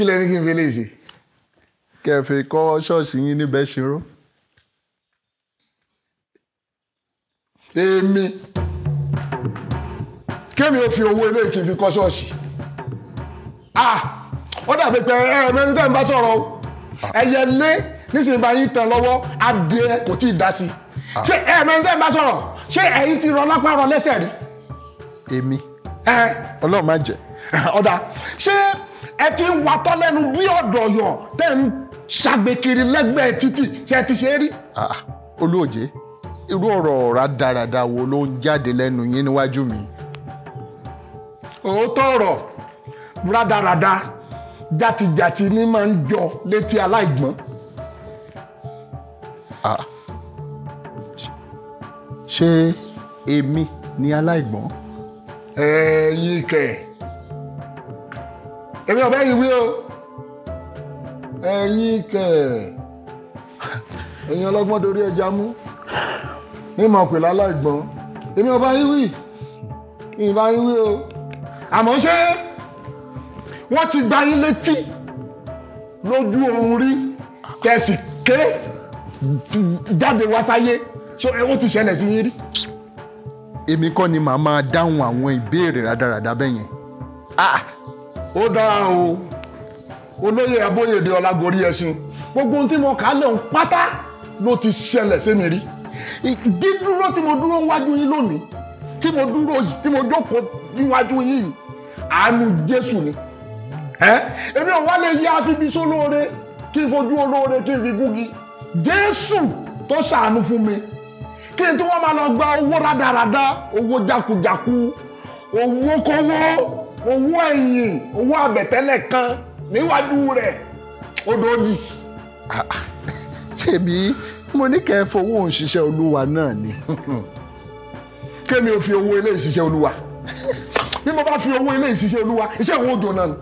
Kí lẹ ní kí n fi lè ṣe. kẹ́ ẹ fi kọ́ ṣọ́ọ̀ṣì yín ní Bẹ́ṣinró. èmi kémi ò fi owó eléyìí kí n fi kọ́ ṣọ́ọ̀ṣì ah ó dàbí pé ẹ mẹ́rin tẹ́ ń bá sọ̀rọ̀ o ẹyẹ lé nísìnyí bá yín tàn lọ́wọ́ adìẹ kò tí ì dá sí i ṣé ẹ mẹ́rin tẹ́ ń bá sọ̀rọ̀ ṣé ẹ̀yin ti rọ lápá rọ lẹ́sẹ̀ rí. èmi ọlọ́run má jẹ́. ọ̀dà ẹ ti ń watọ́ lẹ́nu bí ọ̀dọ̀yọ̀ tẹ́ ń ṣàgbékiri lẹ́gbẹ̀ẹ́ títì ẹ ti ṣe rí. Ah, olóòjé irú ọ̀rọ̀ ọ̀rá dáradára wo ló ń jáde lẹ́nu yín níwájú mi. òótọ́ ọ̀rọ̀ rádaràda játijàti ní máa ń jọ létí aláìgbọ́n. Ah. ṣé èmi ní aláìgbọ́n. ẹ̀yin kẹ̀ èmi ọ̀bẹ yìí wí o. Ẹ̀yin kẹ̀. Ẹ̀yin ọlọ́gbọ́n dorí ẹja mú. Mímọ̀ pè láláìgbọ́n èmi ọba yìí wí. Ìbá yín wí o. Àmọ́ ṣé wọ́n ti gba yín létí lójú oorun rí? Kẹsì ké jáde wá sáyé. Ṣé ó ti ṣẹlẹ̀ sí yín rí. èmi kọ́ ni màá máa dáhùn àwọn ìbéèrè rádaràda bẹ́ẹ̀ yẹn. Ó dáa o. Olóyè abóyèdè ọlágorí ẹṣin. Gbogbo ohun tí mo kà á lẹ̀ ń pátá ló ti ṣẹlẹ̀ sí mi rí. Dídúró tí mo dúró wájú yín lónìí tí mo dúró yìí tí mo jókòó níwájú yín yìí àánú jésù ni. Èmi ò wá lè yá afibi sólóore kí n fojú olóore kí n fi gúgi. Jésù tó ṣàánú fún mi. Kí n tó wá máa lọ gba owó rádaràda owó jákujàku owó kówó owó ẹ̀yìn owó àbẹ̀tẹ́lẹ̀ kan níwájú rẹ̀. Odòdì. ṣèbí mo ní kẹ́ ẹ fowó òǹṣiṣẹ́ olúwa náà ni. kémi ò fi owó ilé ìṣiṣẹ́ olúwa. Bí mo bá fi owó ilé ìṣiṣẹ́ olúwa iṣẹ́ òun ò jò náà ni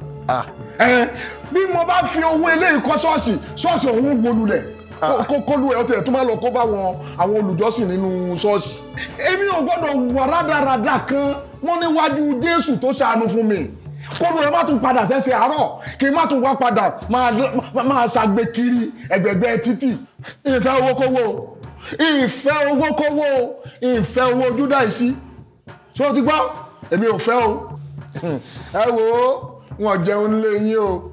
ẹ bí mo bá fi owó ilé ìkọ́ ṣọ́ọ̀ṣì ṣọ́ọ̀ṣì òun ò wọlulẹ̀ kólu ẹ̀ ọ̀tẹ̀ tó máa lọ kó bá wọn àwọn olùjọ́sìn nínú ṣọ́ọ̀ṣì. Èmi ò gbọ́dọ̀ wà rádaràda kan wọ́n níwájú jésù tó ṣàánú fún mi. Kólu ẹ má tún padà sẹ́sẹ̀ àárọ̀ kí n má tún wá padà máa ṣàgbé kiri ẹ̀gbẹ̀gbẹ̀ títì. Ìfẹ́ owó kówó ìfẹ́ owó kówó ìfẹ́ owó júdà ìsí ṣé o ti gbọ́? Èmi ò fẹ́ o. Ẹ wo wọn jẹun lé yín o.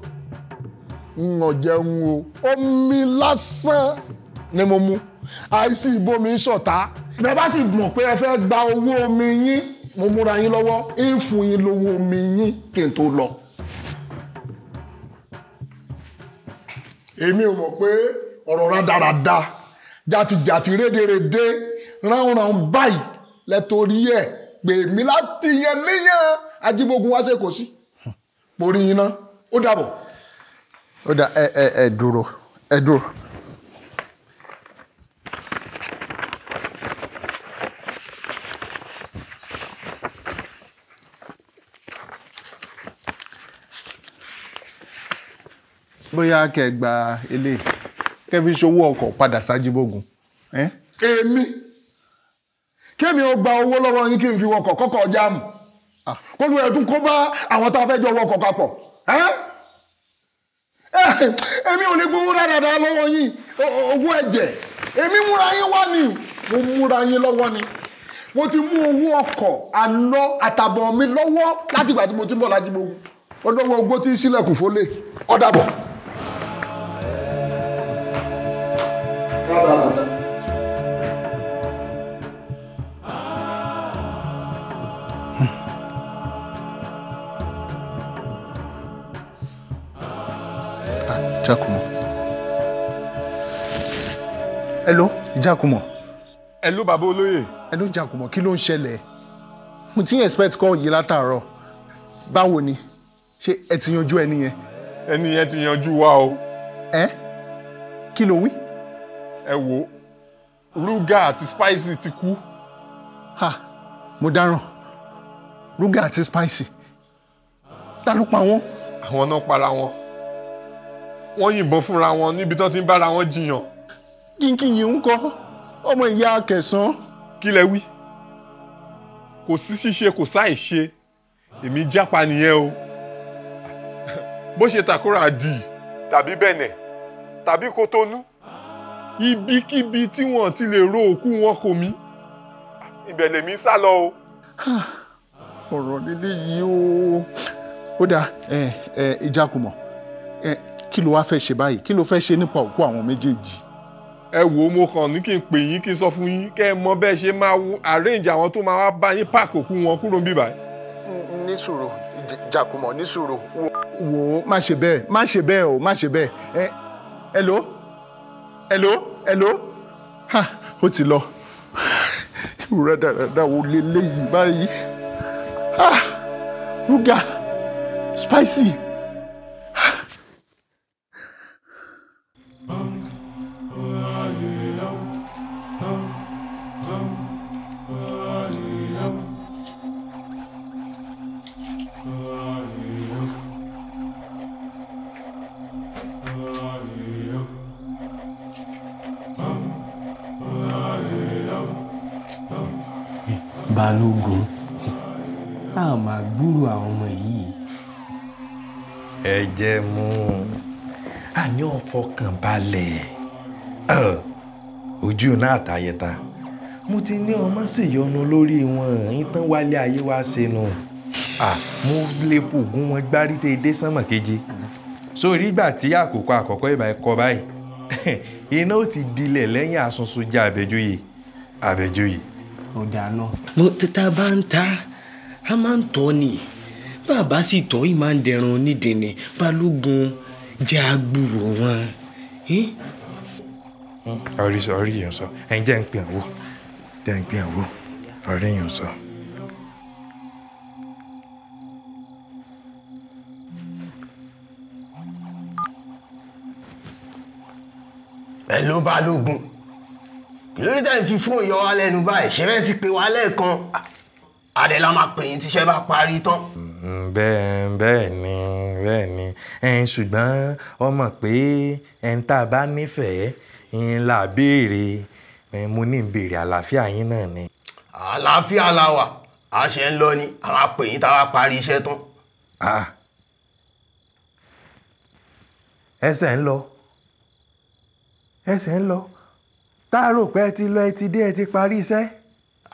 Wọn jẹun o. Omi lásán ni mo mu. Àìsí ìbomi ṣọ̀tá. Bẹ́ẹ̀ bá sì mọ̀ pé ẹ fẹ́ gba owó omi yín mo múra yín lọ́wọ́ ń fún yín lówó omi yín kí n tó lọ. èmi ò mọ̀ pé ọ̀rọ̀ rádaràda jàtìjàtì rédèrèdè ránran báyìí lẹ́tọ̀rí ẹ̀ pè mí láti yẹn níyẹn ajíbógun wá ṣe kò sí mo rí yín ná ó dàbọ̀. ó dà ẹ ẹ ẹ dúró ẹ dúró. Bóyá kẹ́ gba eléyìí kẹ́ fi ṣòwò ọkọ̀ padà sájíbógun. èmi kémi ó gba owó lọ́wọ́ yín kí n fi wọkọ̀ kọ́kọ́ jáàmù. Kó lu ẹ̀dùn kó bá àwọn tá a fẹ́ jọ wọkọ̀ papọ̀ èmi ò lè gbowó dáadáa lọ́wọ́ yín owó ẹ̀jẹ̀. Èmi múra yín wá ni mo múra yín lọ́wọ́ ni. Mo ti mú owó ọkọ̀ àlọ́ àtàbọ̀ mi lọ́wọ́ láti ìgbà tí mo ti ń bọ̀ lájíbógun olówó ogbó tí ń sílẹ̀kùn fólè ọ̀dàbọ̀. Jakumo. Hello, Jakumo. Hello, bàbá olóyè. Hello, Jakumo, kí ló ń ṣẹlẹ̀? Mo ti ń expect call yìí látàárọ̀. Báwo ni? Ṣé ẹ ti yanjú ẹni yẹn? Ẹni yẹn ti yanjú wa o. Ẹ? Kí ló wí? Ẹ wo, Ruga àti Spicy ti kú. Ha! Mo dáràn. Ruga àti Spicy. Ta ló pa wọ́n? Àwọn náà para wọn wọ́n yìnbọn fúnra wọn níbi tán ti ń bára wọn jiyàn. kínkín yìí ń kọ́ ọmọ ìyá kẹsàn-án. kí lẹ wí kò sí ṣíṣe kò sáì ṣe èmi jápa nìyẹn o bó ṣe takora dì tàbí bẹ̀nẹ̀ tàbí kótónú ibikíbi tí wọ́n ti lè ro òkú wọn kò mí ibẹ̀ lèmi sá lọ o. ọ̀rọ̀ lílé yìí o ó dáa ẹ ẹ ìjákùmọ̀ ẹ kí ló wá fẹ́ ṣe báyìí kí ló fẹ́ ṣe nípa òkú àwọn méjèèjì. ẹ ó mo kàn ní kí n pè yín kí n sọ fún yín kẹ́ ẹ mọ bẹ́ẹ̀ ṣe máa arrange àwọn tó máa wá bá yín páàkì òkú wọn kúrò níbí báyìí. ní sùúrù jàkùmọ̀ ní sùúrù. wò ó má ṣe bẹ́ẹ̀ má ṣe bẹ́ẹ̀ o má ṣe bẹ́ẹ̀ ẹ hello hello? Hello? Ha ó ti lọ. Ìrora dáradára wo leléyìí báyìí? Ha Ruga Spicy. Balógun. A máa gbúrò àwọn ọmọ yìí. ẹ jẹ́ mú àní ọ̀fọkàn balẹ̀ ojú náà àtàyẹ̀ta mo ti ní ọmọ ṣèyọnu lórí wọn. Ìtàn wálé ayé wa ṣẹnu mo lè fògùn wọn gbárí tẹ dé sánmọ̀ keje. Sórí ìgbà tí àkókò àkọ́kọ́ ìbá ẹ̀kọ́ báyìí iná ó ti dilẹ̀ lẹ́yìn asunsun jẹ́ àbẹ̀jóyè àbẹ̀jóyè. Dáa náà. mo títa bá ń ta a máa ń tọ́ ni. Bàbá sì tọ́ yìí máa ń dẹran onídìní balógun jẹ́ àgbúrò wọn. ọrí sọ ọrí yẹn sọ. Ẹ̀yin jẹ́ ń pè àwọ̀ jẹ́ ń pè àwọ̀ ọrí yẹn sọ. Hello balógun kí ló dé tẹ́ ń fi fún ìyọ wa lẹ́nu báyìí bẹ́ẹ̀ ti pè wá lẹ́ẹ̀kan adé la máa pè yín tíṣẹ́ bá parí tán. Mm, bẹ́ẹ̀ bẹ́ẹ̀ ni bẹ́ẹ̀ ni ẹ̀yin ṣùgbọ́n ọmọ pé ẹni tá a bá nífẹ̀ẹ́ ń là béèrè mo ní ń béèrè àlàáfíà yín náà ni. àlàáfíà la wà a ṣe ń lọ ni a máa pè yín tá a bá parí iṣẹ́ tán. Ah. ẹsẹ̀ ń lọ ẹsẹ̀ ń lọ tá a rò pé ẹ ti lọ ẹ ti dé ẹ ti parí iṣẹ́.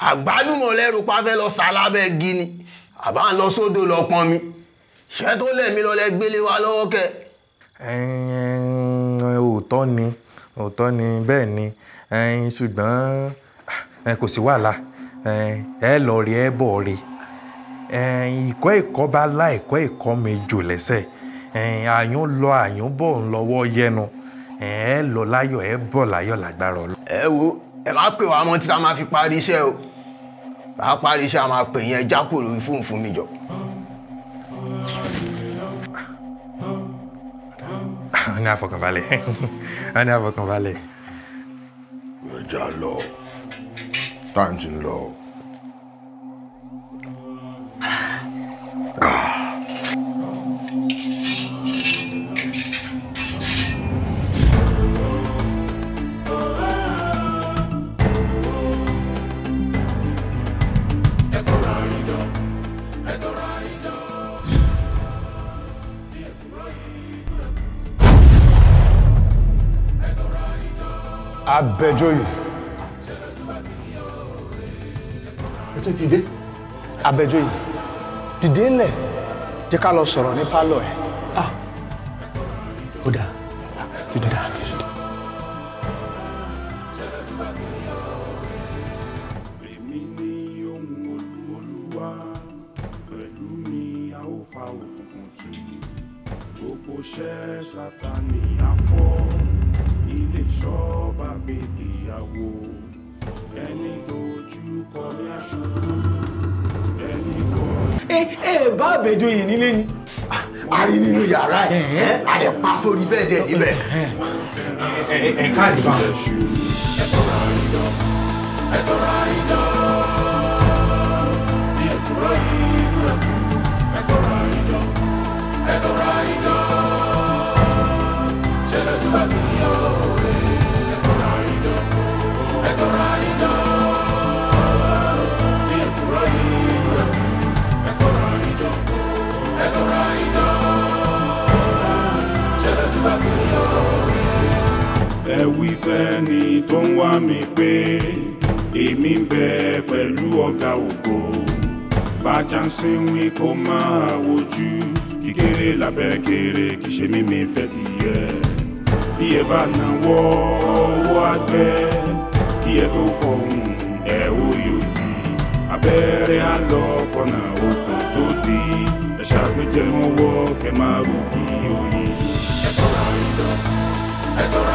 àgbálùmọ̀ lẹ́rù pa fẹ́ lọ sàlábẹ́ gini àbá ń lọ sódò lọ pọn mi. Ṣẹ́ tó lẹ̀mí lọ lẹ gbélé wa lọ́wọ́ kẹ. Òótọ́ ni òótọ́ ni bẹ́ẹ̀ ni. Ṣùgbọ́n kò sí wàhálà. Ẹ lọ rí ẹ bọ̀ rí ìkọ́ ìkọ́ bá lá ìkọ́ mi jò lẹ́sẹ̀. Àyùn lọ àyùn bọ̀ ń lọ́wọ́ yẹnu. ẹ̀n, ẹ lọ láyọ̀ ẹ bọ̀ láyọ̀ lágbára ọlọ́. ẹ wo ẹ má pè wá mọ́ títí a máa fi parí iṣẹ́ o bá a parí iṣẹ́ a máa pè yín ẹ jápò lórí fóònù fún mi jọ. a ní àfọkànbalẹ̀ a ní àfọkànbalẹ̀. ẹja lọ ti ń lọ. Abẹ́jọ́yè. Tún ti dé. Abẹ́jọ́yè. Dìde ńlẹ̀. Jẹ́ ká lọ sọ̀rọ̀ ní pálọ̀ ẹ̀. ó dáa Dìde. èmi ẹ ẹ bá àbẹ̀jọ yìí nílé ni. a rí nínú yàrá ẹ. A lè pa sórí bẹ́ẹ̀ dẹ̀ níbẹ̀. ẹ káàdì bá. ẹ tọrọ àìjọ ẹ tọrọ yìí ẹkún ẹ tọrọ àìjọ ẹ tọrọ àìjọ wí fẹ́ni tó ń wá mi pé èmi ń bẹ pẹ̀lú ọ̀gá ògo. Bájá ń sínwín kó máa wojú kíkéré lábẹ́ kéré kì í ṣe mímí fẹ́ dìé bí ẹ bá náwó owó àgbẹ̀ kí ẹ tó fọhùn ẹ ó yóò di abẹ́rẹ́ àlọ́ kọ́nà òkun tó di. Ẹ ṣàgbéjẹ́ lọ́wọ́ kẹ máa rú kí oyin. Ẹ tọrọ àìjọ ẹ tọrọ